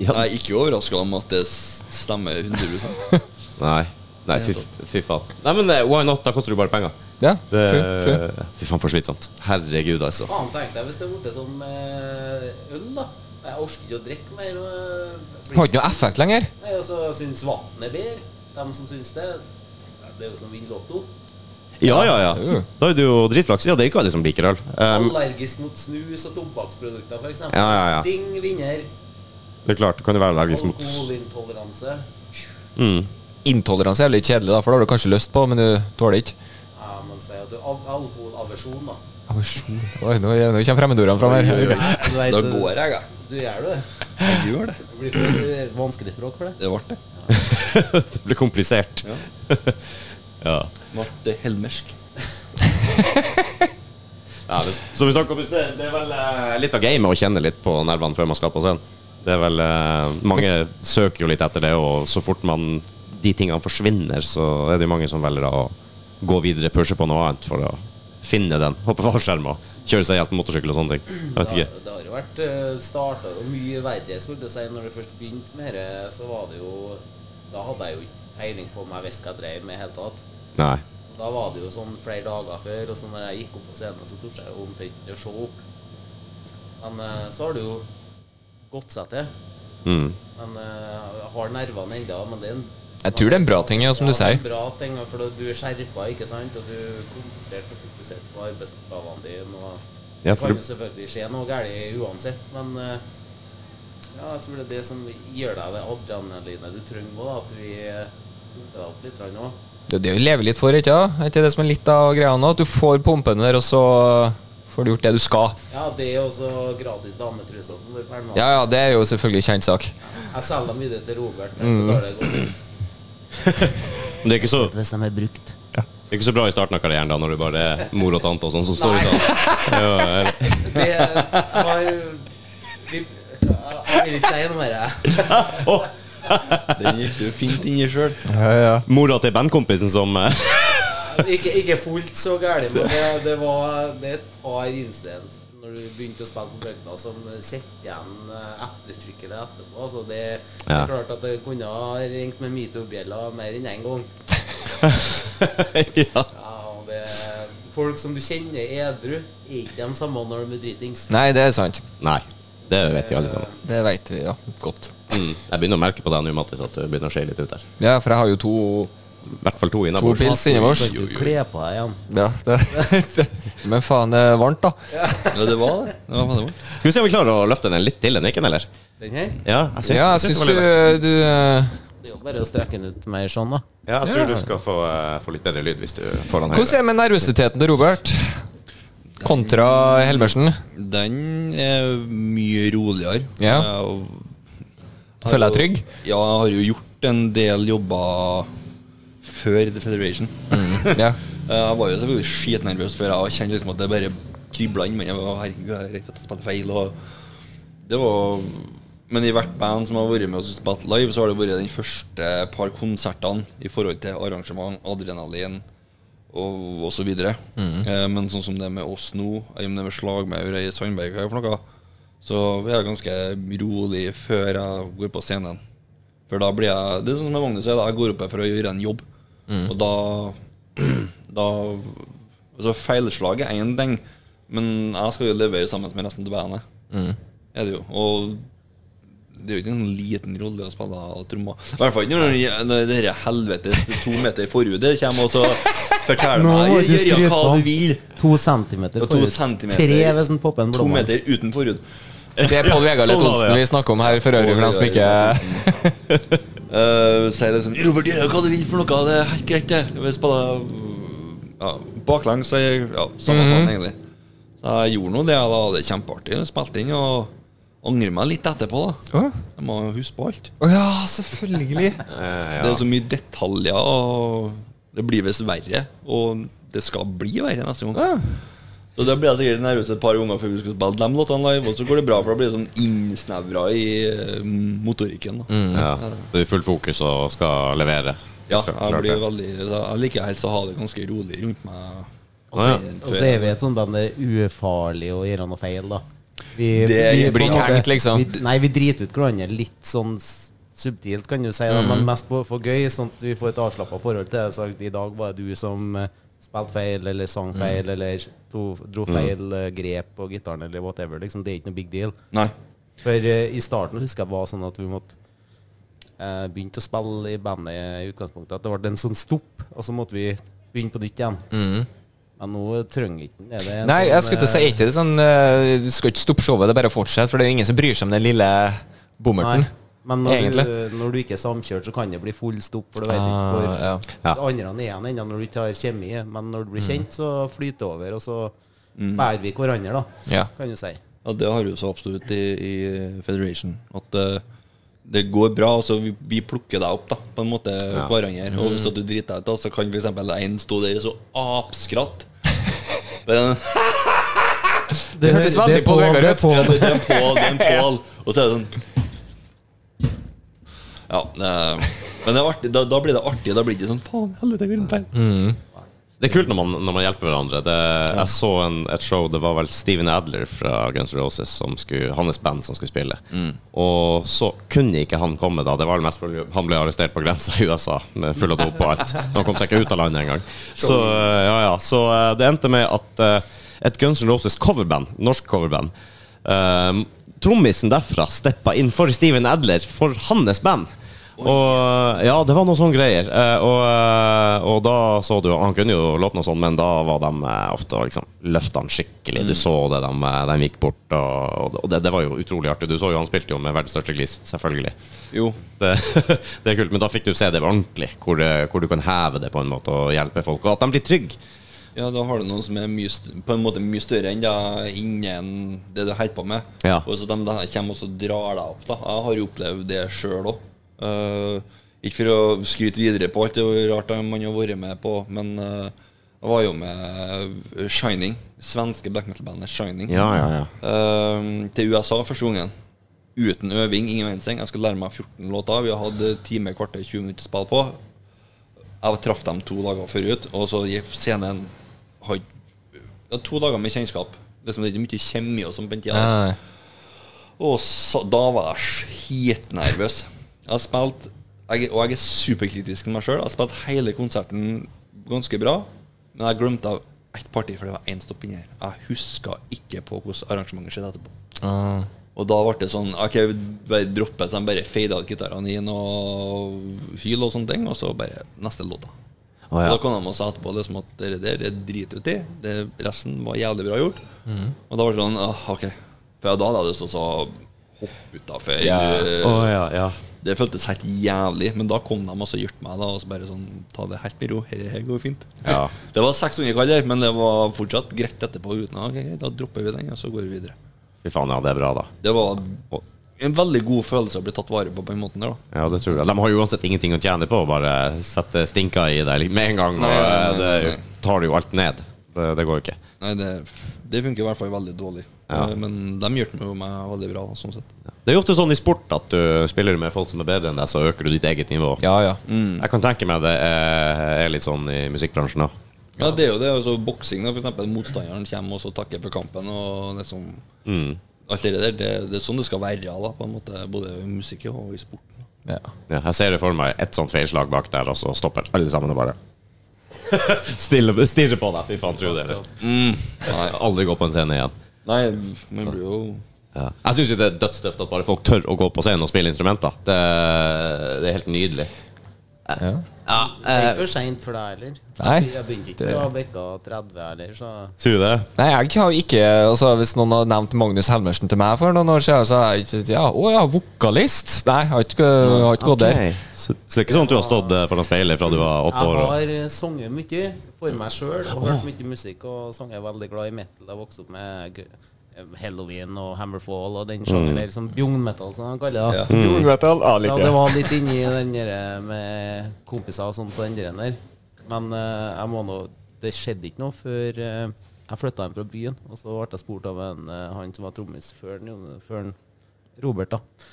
Jeg er ikke overraska om at det stemmer 100 Nei. Nei, fy, fy faen. Nei, men eh, why not? Da koster du bare penger. Ja, Det, true, true. fy faen, for slitsomt. Herregud, altså. Faen, tenk deg hvis det ble sånn med øl, da. Jeg orker ikke å drikke mer. og Har ikke noe effekt lenger. Nei, og så syns vannet er bedre. De som syns det, det er jo som vinner Lotto. Ja, ja, ja. Da er du jo dritflaks. Ja, det er ikke alle som liker øl. Um, Allergisk mot snus og tobakksprodukter, f.eks. Ja, ja, ja. Ding vinner. det er klart, du kan jo være allergisk mot Alkoholintoleranse. mm. Intoleranse er litt kjedelig, da, for da har du kanskje lyst på, men du tåler ikke. Ja, man sier at du al alkoholaversjon, da. Aversjon Oi, nå, nå kommer fremmedordene fram her. Du vet, Da går jeg, jeg. Du gjør det. Jeg gjør det. Det blir for vanskelig språk for deg. Det ble det. Det blir komplisert. Ja. Ja. Ble helmersk. Ja, det, som vi snakket om i sted, det er vel uh, litt av gamet å kjenne litt på nervene før man skal på scenen. Det er vel uh, Mange søker jo litt etter det, og så fort man de tingene forsvinner, så er det jo mange som velger å gå videre, pushe på noe annet for å finne den. Hoppe fallskjerm og kjøre seg helt på motorsykkel og sånne ting. Jeg vet ikke. Da, jo vært uh, starta mye verre, skulle jeg si. Når det først begynte med dette, så var det jo Da hadde jeg jo ikke peiling på om jeg visste hva jeg drev med i det hele tatt. Nei. Så da var det jo sånn flere dager før, og så når jeg gikk opp på scenen, så torde jeg jo omtrent ikke å se opp. Men eh, så har det jo gått seg til. Mm. Men eh, jeg har nervene ennå. Men det er en Jeg tror det er en bra ting, ja, som du det er sier. en bra ting, for du er skjerpa, ikke sant? Og du er konsentrert og fokusert på arbeidsoppgavene dine. Og Ja, det kan jo selvfølgelig skje noe galt uansett, men eh, ja, jeg tror det er det som gir deg det adrenalinet du trenger òg, at er pumper deg opp litt også. Det er det vi lever litt for, ikke sant? Er ikke det som er litt av greia nå? At du får pumpene der, og så får du gjort det du skal. Ja, det er også gratis dametruser som går på med. Ja, ja, det er jo selvfølgelig kjent sak. Jeg selger dem videre til Robert. Mm. Det. Det er ikke så Hvis de er brukt. Det er ikke så bra i starten av karrieren da når du bare er mor og tante og sånn. som står i sånn ja, Det har vi, vil ikke si noe mer. Den gikk jo fint inni sjøl. Mora til bandkompisen som eh, Ikke, ikke fullt så gærent, men det, det var det er et par incidents når du begynte å spille på Bøgna, som sitter igjen eh, ettertrykkelig etterpå. Altså det, det Ja. er klart at det kunne ha ringt med metoo-bjella mer enn én gang. ja. Ja, og det, folk som du kjenner edru, er ikke de samme når de er dritings. Nei, det er sant. Nei. Det vet vi alle sammen. Det vet vi, ja. Godt. Mm. Jeg begynner å merke på deg nå, Mattis, at du begynner å skje litt ut der. Ja, for jeg har jo to, I hvert fall to to pils innabords. Du kler på deg igjen? Ja, det, men faen, det er varmt, da. Ja, det var det. det, var, det var. Skal vi se om vi klarer å løfte den litt til, den ikke, eller? Den her? Ja, jeg syns, Ja, jeg syns syns du, du eh, Det er jo bare å strekke den ut mer sånn, da. Ja, jeg tror du skal få, eh, få litt bedre lyd hvis du får den Hvordan er det med nervøsiteten til Robert? Kontra Helmersen? Den er mye roligere. Ja. Føler deg trygg? Ja, jeg har jo gjort en del jobber før The Federation. Ja. Jeg var jo selvfølgelig skitnervøs før jeg kjente liksom at det bare kribla inn. Men Jeg var, Herregud, jeg er redd for at jeg spiller feil. Og det var Men i hvert band som har vært med og spilt live, så har det vært den første par konsertene i forhold til arrangement, adrenalin og, osv. så videre. Eh, men sånn som det er med oss nå, om det er med slagmaur i Sandberg eller noe, så er jeg ganske rolig før jeg går på scenen. For da blir jeg Det er sånn som med Magnus jeg går opp her for å gjøre en jobb. Og da Da Altså, feilslag er én ting, men jeg skal jo levere sammen med resten av bandet. Er det jo. Og det er jo ikke en sånn liten rolle å spille trommer. I hvert fall ikke når når det der helvetes to meter forhudet kommer og så forteller Nå meg gjør hva du vil. To centimeter forhud. to Tre hvis den popper en To blomma. meter uten forhud. Det er Pål Vegard Lett Sånn Olsen vi snakker om her, for øvrig, for dem som ikke Uh, sier liksom 'Robert, gjør hva du vil for noe, det er helt greit, det'. Hvis bare ja, baklengs, er ja, samme faen, egentlig. Så jeg gjorde nå det, da. Det er kjempeartig. Spilte inn og angrer meg litt etterpå, da. Jeg må huske på alt. Å ja, selvfølgelig. Det er så mye detaljer, og det blir visst verre. Og det skal bli verre neste gang. Ja. Så da blir jeg sikkert nervøs et par ganger før vi skal spille de låtene live, og så går det bra, for da blir det sånn innsnevra i eh, motorikken. Da. Ja. Du er i fullt fokus og skal levere. Ja, jeg blir veldig Jeg liker helst å ha det ganske rolig rundt meg. Og så og så er vi et sånt band der ufarlig å gjøre noe feil, da. Vi, Det vi- blir ikke hengt, liksom. Vi, nei, vi driter ut hverandre litt sånn subtilt, kan du si, Mm. men mest på, for gøy, sånn at vi får et avslappa forhold til det. Så I dag var det du som eh, spilte feil, eller sang Mm. feil, eller to, dro feil mm. grep på gitaren, eller whatever. Liksom, det er ikke noe big deal. Nei. For uh, i starten husker jeg var sånn at vi måtte uh, begynte å spille i bandet i utgangspunktet. At det ble en sånn stopp, og så måtte vi begynne på nytt igjen. Men nå trenger ikke den det. Mm. Nei, sånn, jeg skulle til å si ikke det sånn uh, Du skal ikke stoppe showet, det er bare å fortsette, for det er ingen som bryr seg om den lille bommerten. Nei. Men når du, når du ikke er samkjørt, så kan det bli full stopp. For du vet Ah, ikke hvor ja. Ja. Det andre er igjen ennå når du ikke har kjemi. Men når du blir Mm. kjent, så flyter det over, og så bærer vi hverandre, da. Ja. Kan du si. Ja, det har du så absolutt i, i Federation. At uh, det går bra. Altså, vi, vi plukker deg opp, da, på en måte, hverandre. Og hvis du driter deg ut, da, så kan f.eks. en stå der og så apskratt. Men Det hørtes veldig Pål Vegard ut. det er Pål, det er Pål. Og så er det sånn Ja, er, men det er artig, da, da blir det artig. Da blir det ikke sånn Faen, helvete, jeg gjorde en feil. Det er kult når man, når man hjelper hverandre. Det, Jeg så en, et show, det var vel Steven Adler fra Guns N' Roses, som skulle, hans band som skulle spille. Og så kunne ikke han komme da. Det var det mest han ble arrestert på grensa i USA med full av dop og alt. Så han kom seg ikke ut av landet engang. Så, ja, ja. så eh, det endte med at eh, et Guns N' Roses coverband, norsk coverband eh, Trommisen derfra steppa inn for Steven Adler for hans band. Og ja, det var noen sånne greier. Eh, og, eh, og da så du Han kunne jo låte noe sånt, men da var de eh, ofte liksom løfta han skikkelig. Du så det, de, de gikk bort, og, og det, det var jo utrolig artig. Du så jo han spilte jo med verdens største glis, selvfølgelig. Jo. Det, det er kult, men da fikk du se det ordentlig, hvor, hvor du kan heve det på en måte og hjelpe folk. Og at de blir trygge. Ja, da har du noen som er mye, på en måte mye større enn deg innen det du holder på med. Ja. Og så de kommer og drar deg opp. da Jeg har jo opplevd det sjøl òg. ikke for å skryte videre på alt det rart man har vært med på, men uh, jeg var jo med Shining, svenske black metal-bandet Shining, Ja, ja, ja. eh, til USA første gangen. Uten øving, ingen verdens Jeg skulle lære meg 14 låter. Vi hadde time, kvarter, 20 minutter spill på. Jeg traff dem to dager forut, og så gikk scenen har ja, To dager med kjennskap. Liksom, det er ikke mye kjemi og sånn på den tida. Og så, da var jeg skitnervøs. Jeg har spilt jeg, Og jeg er superkritisk til meg sjøl. Jeg har spilt hele konserten ganske bra, men jeg glemte av ett parti, for det var én stopp inni her. Jeg huska ikke på hvordan arrangementet skjedde etterpå. Ah. Og da ble det sånn Ok, bare droppet Så de bare fada gitarene inn og hyl og sånne ting, og så bare neste låta. Å, ja. Og da kom de og sa etterpå liksom at det der det driter ut i. Det, resten var jævlig bra gjort. Og da var det sånn ah, Ok. For da hadde jeg lyst til å hoppe utafor. Yeah. Oh, ja, ja. Det føltes helt jævlig, men da kom de og så hjalp meg. da Og så bare sånn Ta det helt med ro. Dette her går fint. Ja. Det var 600 kaller, men det var fortsatt greit etterpå. Uten, ok, Da dropper vi den, og så går vi videre. Fy faen, ja, det er bra, da. Det var en veldig god følelse å bli tatt vare på på den måten der. da Ja, det tror jeg. De har jo uansett ingenting å tjene på å bare sette stinka i deg med en gang. Og Nei, nei, nei, det nei. tar jo alt ned. Det, det går jo ikke. Nei, det, det funker i hvert fall veldig dårlig. Ja. Eh, Men de gjør jo meg veldig bra. sånn sett Det er jo ofte sånn i sport at du spiller med folk som er bedre enn deg, så øker du ditt eget nivå. Ja, ja. Jeg kan tenke meg det er, er litt sånn i musikkbransjen òg. Ja, det er jo det. Altså, boksing, da, for eksempel. Motstanderen kommer og takker for kampen. Og liksom Alt det der. Det, det er sånn det skal være, da, på en måte både i musikk og i sporten. ja. Ja, jeg ser det for meg et sånt feilslag bak der, og så stopper alle sammen og bare Stille, Stirrer på deg. Fy faen, tro det. Nei, aldri gå på en scene igjen. Nei, men blir jo Ja. Jeg syns det er dødstøft at bare folk tør å gå på scenen og spille instrumenter. Det, det er helt nydelig. Ja. Ja, Det er ikke for seint for deg heller. Nei. Jeg begynte ikke fra bekka 30 heller, så Sier du det? Nei, jeg har ikke altså, Hvis noen har nevnt Magnus Helmersen til meg for noen år siden, så har jeg ikke Ja, å ja, vokalist? Nei, jeg har ikke, jeg har ikke gått der. Så, så det er ikke sånn at du har stått eh, foran speilet fra du var åtte år? Jeg har eh, sunget mye for meg sjøl og hørt mye musikk. Og sunget veldig glad i metal. Jeg vokste opp med g- Halloween og Hammerfall og den sjangeren der, sånn bjugn som de kaller det. Ja. Metal, ja, Så det var litt inni den der eh, med kompiser og sånn på den der. Men uh, jeg må nå Det skjedde ikke noe før uh, jeg flytta hjem fra byen. Og så ble jeg spurt av en, uh, han som var trommis før, før Robert, da,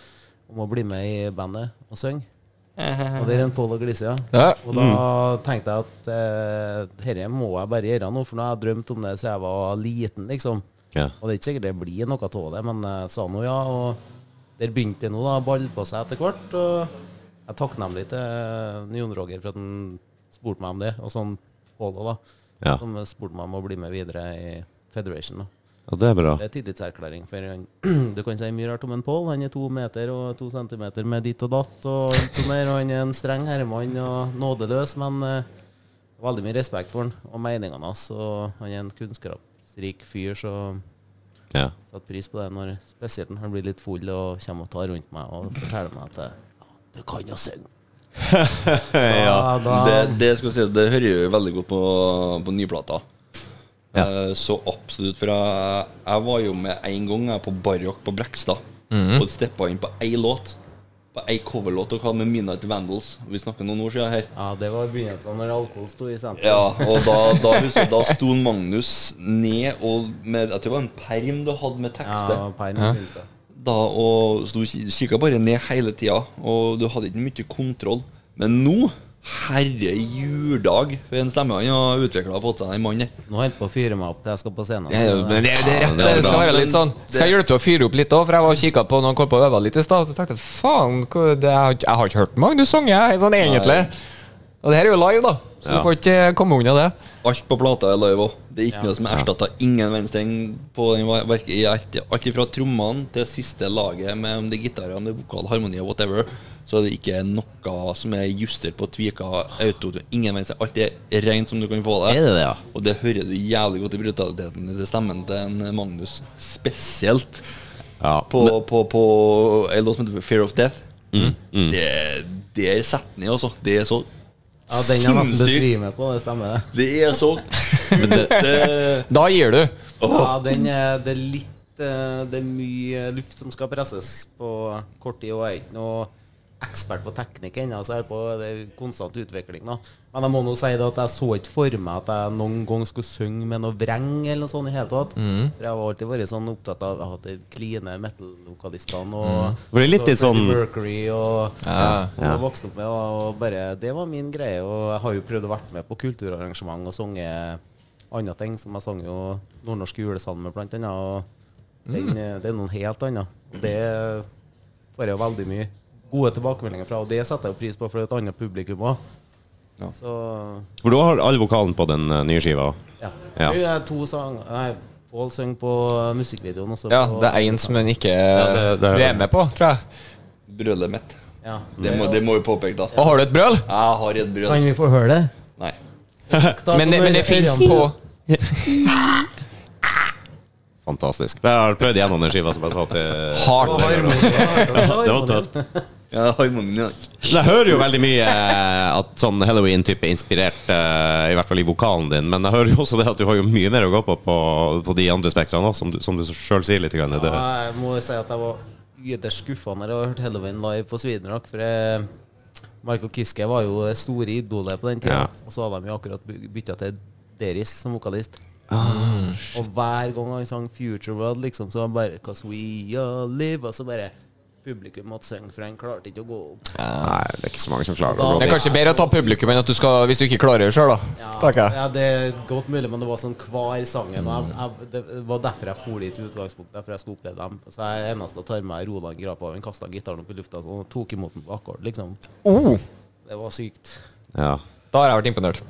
om å bli med i bandet og synge. Og det er en Pål og Glise, ja. Ja. Og da tenkte jeg at dette må jeg bare gjøre nå, for nå har jeg drømt om det siden jeg var liten, liksom. Ja. Og det er ikke sikkert det blir noe av det, men jeg sa nå ja. Og der begynte det nå da, balle på seg etter hvert. Og jeg er takknemlig til Jon Roger for at han spurte meg om det, og sånn Pål det da. Ja. Som spurte meg om å bli med videre i Federation. da. ja, det er bra. Det er tillitserklæring. For du kan si mye rart om en Pål. Han er to meter og to centimeter med ditt og datt. Og sånn der, og han er en streng herremann og nådeløs, men uh, veldig mye respekt for han og meningene hans. Og han er en kunnskapsrik fyr, så Ja. setter pris på det når spesielt når han blir litt full og kommer og tar rundt meg og forteller meg at Det ja, du kan jo synge. Da, da, Det, det, skal si, det hører jo veldig godt på, på nyplata. Ja. Eh, Så absolutt. For jeg, jeg var jo med en gang jeg på Barrock på Brekstad Mhm. og steppa inn på én låt. På ei coverlåt og hva med Midnight Vandals. Vi snakker noen år siden her. ja, det var begynnelsen når alkohol sto i sentrum. Ja, og da, da, husker da sto Magnus ned og med Jeg tror det var en perm du hadde med tekster. Ja, perm, ja. da og så du kikka bare ned hele tida, og du hadde ikke mye kontroll. Men nå, herre juledag, for en stemme han har utvikla og fått seg, den mannen der. Nå holder på å fyre meg opp til jeg skal på scenen. Det er, men det, det er rett, det er det skal være litt sånn Skal jeg hjelpe til å fyre opp litt òg? For jeg var og kikka på når han kom på øva litt i stad, og så tenkte jeg faen, jeg, har ikke- jeg har ikke hørt Magnus synge, sånn egentlig. Og det her er jo live, da, så Ja. du får ikke komme unna det. Alt på plata er live òg. Det er ikke Ja. noe som erstatter ingen verdens ting på den ver- verket. Alt, fra trommene til siste laget med om det er gitarer, om det er vokal, harmoni og whatever, så er det ikke noe som er justert på tvika auto. Ingen ting. Alt er rent som du kan få det. Er det det, ja? Og det hører du jævlig godt i brutaliteten til stemmen til en Magnus. Spesielt Ja. på, på, på en låt som heter Fear of Death. Mm, Det, det er settende, altså. Det er så Ja, den er nesten besvimer på, det stemmer det. Det er så det, Da gir du. Ja, den er, det er litt eh, Det er mye luft som skal presses på kort tid, og jeg er ikke noe ekspert på teknikk ennå, så jeg er på det er konstant utvikling. da Men jeg må nå si det at jeg så ikke for meg at jeg noen gang skulle synge med noe vreng eller noe sånt i hele tatt. For jeg har alltid vært sånn opptatt av Jeg har de kline metal-vokalistene og mm. det er litt så i sånn- Mercury og Ja. som jeg vokste opp med, og bare Det var min greie. Og jeg har jo prøvd å være med på kulturarrangement og sunget andre ting. Som jeg sang jo Nordnorsk julesalme, blant annet. Og den, mm. det er noe helt annet. Det får jeg jo veldig mye gode tilbakemeldinger fra, og det setter jeg jo pris på for et annet publikum òg. Ja. Så For du har all vokalen på den eh, nye skiva? ja. Ja. Det er to sang Nei, Pål synger på musikkvideoen også. Ja, på- det er én som han ikke det- det- det, er med på, tror jeg. brølet mitt. Ja. Det må, det må jo påpeke, da. Og har du et brøl? Jeg har et brøl. Kan vi få høre det? Nei. Men, det- men det fins på Fantastisk. Det har pløyd gjennom den skiva som jeg sa til hardt. Det var tøft. Ja. Jeg hører jo veldig mye eh, at sånn Halloween-type er inspirert, eh, i hvert fall i vokalen din, men jeg hører jo også det at du har jo mye mer å gå på på, på de andre spektrene også, som du, som du sjøl sier litt. Grann, det. Ja, jeg må si at jeg var ytterst skuffa når jeg hørte Halloween live på Svinerock. For Michael Kiske var jo det store idolet på den tida. Ja. Og så hadde de jo akkurat by- bytta til Deris som vokalist. Ah, og hver gang han sang Future World, liksom, så var han bare 'Cause we all live', og så bare Publikum måtte synge, for han klarte ikke å gå opp. Nei, det er ikke så mange som klarer Da- å Det er kanskje bedre å ta publikum enn at du skal, hvis du ikke klarer det sjøl, da. Ja, jeg. ja, det er godt mulig, men det var sånn hver sangen. Og jeg, jeg, det var derfor jeg for dit i utgangspunktet, derfor jeg skulle oppleve dem. Så jeg eneste jeg tar med Roland Grapaven, kasta gitaren opp i lufta og tok imot den på akkord, liksom. Oh, Det var sykt. Ja. da har jeg vært imponert.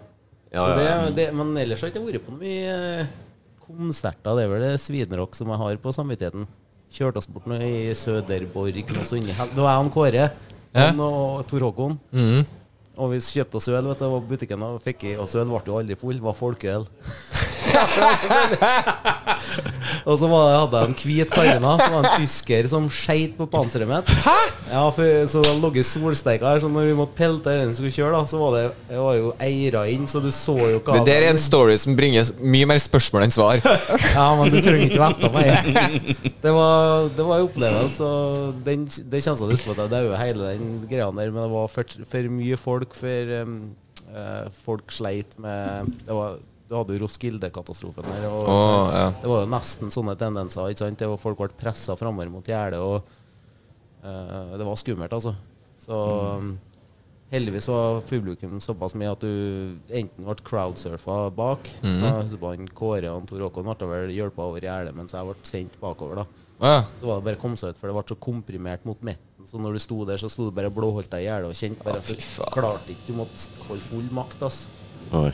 Ja, Så det, det, men ellers har jeg ikke vært på noe mye eh, konserter. Det er vel det Svinerock som jeg har på samvittigheten. Kjørte oss bort nå i Søderborg noe sånt. i hel- Det var jeg og Kåre han og Tor Håkon. Mhm. Og vi kjøpte oss øl, vet du, og butikken og fikk i oss øl. Ble jo aldri full, var folkeøl. og så var det, hadde jeg en hvit karina, som var en tysker som skeit på panseret mitt. Hæ? Ja, for, så det lå solsteika her, så når vi måtte pelte den skulle kjøre, da, så var det, jeg var jo eira inn, så du så jo hva Det der er en story som bringer mye mer spørsmål enn svar. Ja, men du trenger ikke vite meg Det var, det var en opplevelse, og den, det kommer jeg til å huske på at jeg dauer hele den greia der, men det var for, for mye folk, for um, uh, folk sleit med det var, Du hadde jo Roskilde-katastrofen her, og oh, ja. det var jo nesten sånne tendenser. ikke sant? Det var Folk ble pressa framover mot gjerdet, og eh, det var skummelt, altså. Så mm. Heldigvis var publikum såpass mye at du enten ble crowdsurfa bak Mhm. Så jeg han Kåre og Tor Håkon ble vel hjulpet over gjerdet mens jeg ble sendt bakover. da Ja. Så var det bare å komme seg ut, for det ble så komprimert mot midten. Så når du sto der, så sto du bare og blåholdt deg i gjerdet og kjente bare Å, at du klarte ikke. Du måtte holde full makt. altså. Oi.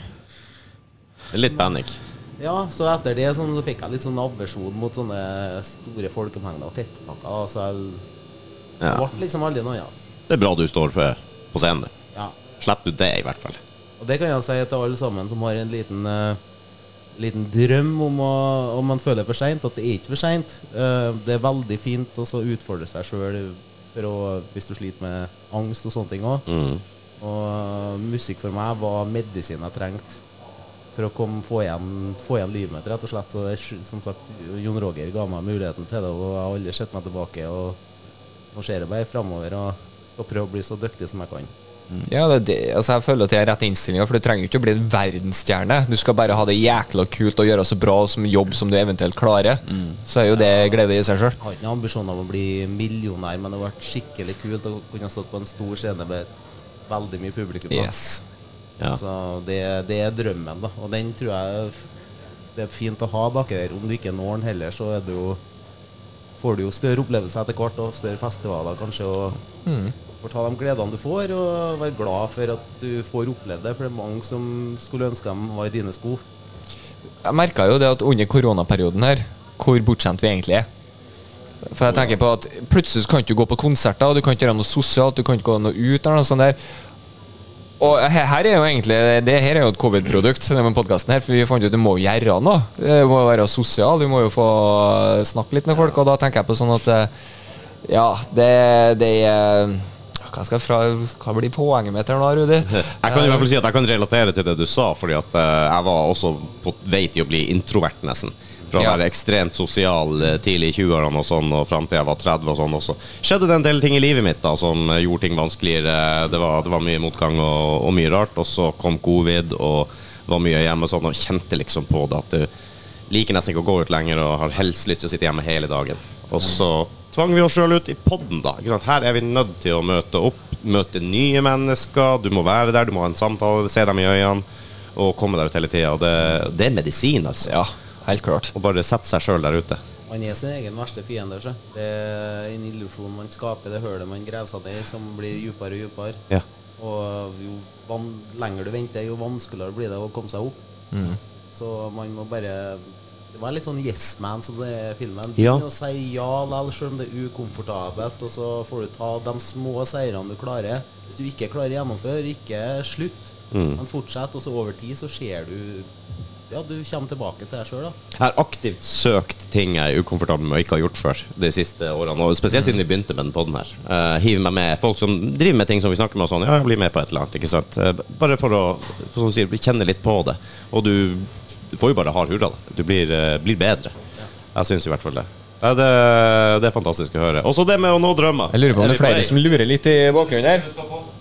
Litt panikk. Ja, så etter det sånn, så fikk jeg litt sånn aversjon mot sånne store folkemengder og tettpakker. Så jeg Ja. ble liksom aldri noe annet. Det er bra du står på, på scenen. Ja. Slipper du det, i hvert fall. Og det kan jeg si til alle sammen som har en liten, uh, liten drøm om å Om man føler for seint, at det er ikke for seint. Uh, det er veldig fint å utfordre seg sjøl hvis du sliter med angst og sånne ting òg. Mm. Og uh, musikk for meg var medisin jeg trengte for å komme, få, igjen, få igjen livet mitt, rett og slett. Og det, som sagt, Jon Roger ga meg muligheten til det, og jeg har aldri sett meg tilbake. Og nå ser jeg bare framover og skal prøve å bli så dyktig som jeg kan. Ja, det, altså jeg føler at det er rett innstillinga, for du trenger ikke å bli en verdensstjerne. Du skal bare ha det jækla kult og gjøre så bra som jobb som du eventuelt klarer. Så er jo det glede i seg sjøl. Jeg har ikke ambisjoner ambisjon om å bli millionær, men det har vært skikkelig kult å kunne stått på en stor scene med veldig mye publikum. Yes. Ja. Så det, det er drømmen, da. Og den tror jeg det er fint å ha baki der. Om du ikke når den heller, så er det jo får du jo større opplevelser etter hvert, og større festivaler kanskje. og får ta de gledene du får, og være glad for at du får oppleve det. For det er mange som skulle ønske de var i dine sko. Jeg merka jo det at under koronaperioden her, hvor bortskjemt vi egentlig er. For jeg tenker på at plutselig kan du ikke gå på konserter, og du kan ikke gjøre noe sosialt, du kan ikke gå noe ut eller noe sånt der. Og her, her er jo egentlig Det her er jo et covid-produkt, denne podkasten her, for vi fant ut du må gjøre noe. Du må være sosial, du må jo få snakke litt med folk, og da tenker jeg på sånn at eh, Ja, det, det er hva, skal fra, hva blir poenget mitt her nå, Rudi? Jeg kan i hvert fall si at jeg kan relatere til det du sa, fordi at eh, jeg var også på vei til å bli introvert, nesten. Fra å Ja. være ekstremt sosial eh, tidlig i 20-årene og sånn, og fram til jeg var 30 og sånn også. Skjedde det en del ting i livet mitt da som eh, gjorde ting vanskeligere. Det var, det var mye motgang og, og mye rart. Og så kom covid og var mye hjemme og sånn, og kjente liksom på det at du liker nesten ikke å gå ut lenger og har helst lyst til å sitte hjemme hele dagen. Og så tvang vi oss sjøl ut i podden, da. Her er vi nødt til å møte opp, møte nye mennesker. Du må være der, du må ha en samtale, se dem i øynene og komme deg ut hele tida. Det, det er medisin, altså. Ja, helt klart. Og bare sette seg sjøl der ute. Man er sin egen verste fiende. Så. Det er en illusjon man skaper, det hullet man graver seg ned i, som blir dypere og dypere. Ja. Og jo van lenger du venter, jo vanskeligere blir det å komme seg opp. Mm. Så man må bare Det var litt sånn Yes Man som det er i filmen. Ja. Begynn å si ja likevel, selv om det er ukomfortabelt. Og så får du ta de små seirene du klarer. Hvis du ikke klarer å gjennomføre, ikke slutt. Mm. Men fortsett, og så over tid så ser du Ja, du kommer tilbake til deg sjøl, da. Jeg har aktivt søkt ting jeg er ukomfortabel med og ikke har gjort før de siste årene. Og spesielt siden vi begynte med den podden her. Uh, hiver meg med folk som driver med ting som vi snakker med og sånn. Ja, jeg blir med på et eller annet. ikke sant? Uh, bare for å for sier, kjenne litt på det. Og du, du får jo bare hard hurra. Du blir, uh, blir bedre. Jeg syns i hvert fall det. Ja, det, det er fantastisk å høre. Også det med å nå drømmer. Jeg lurer på om det er flere som lurer litt i bakgrunnen her.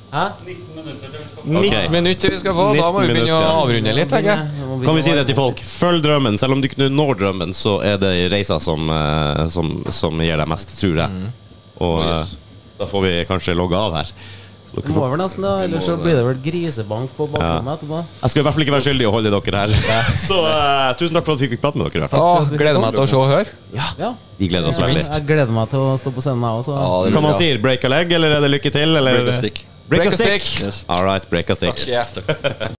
Hæ? 19 minutter til 19 minutter vi skal få, da må vi begynne minutter, å avrunde litt, tenker jeg. Kan vi si det til folk? Følg drømmen. Selv om du ikke når drømmen, så er det reisa som, eh, som, som gir deg mest, tror jeg. Og eh, da får vi kanskje logge av her. Dere må vel nesten da, ellers så blir det vel grisebank på bakrommet etterpå. jeg skal i hvert fall ikke være skyldig i å holde dere her. Så uh, tusen takk for at vi fikk prate med dere. i Å, gleder meg til å se og høre. Ja. Vi gleder oss veldig. Jeg gleder meg til å stå på scenen, jeg òg. Ja, Kan man si break a leg, eller er det lykke til? Eller? Break a stick. Break a Break a stick. Yes. All right, break a stick. Yeah.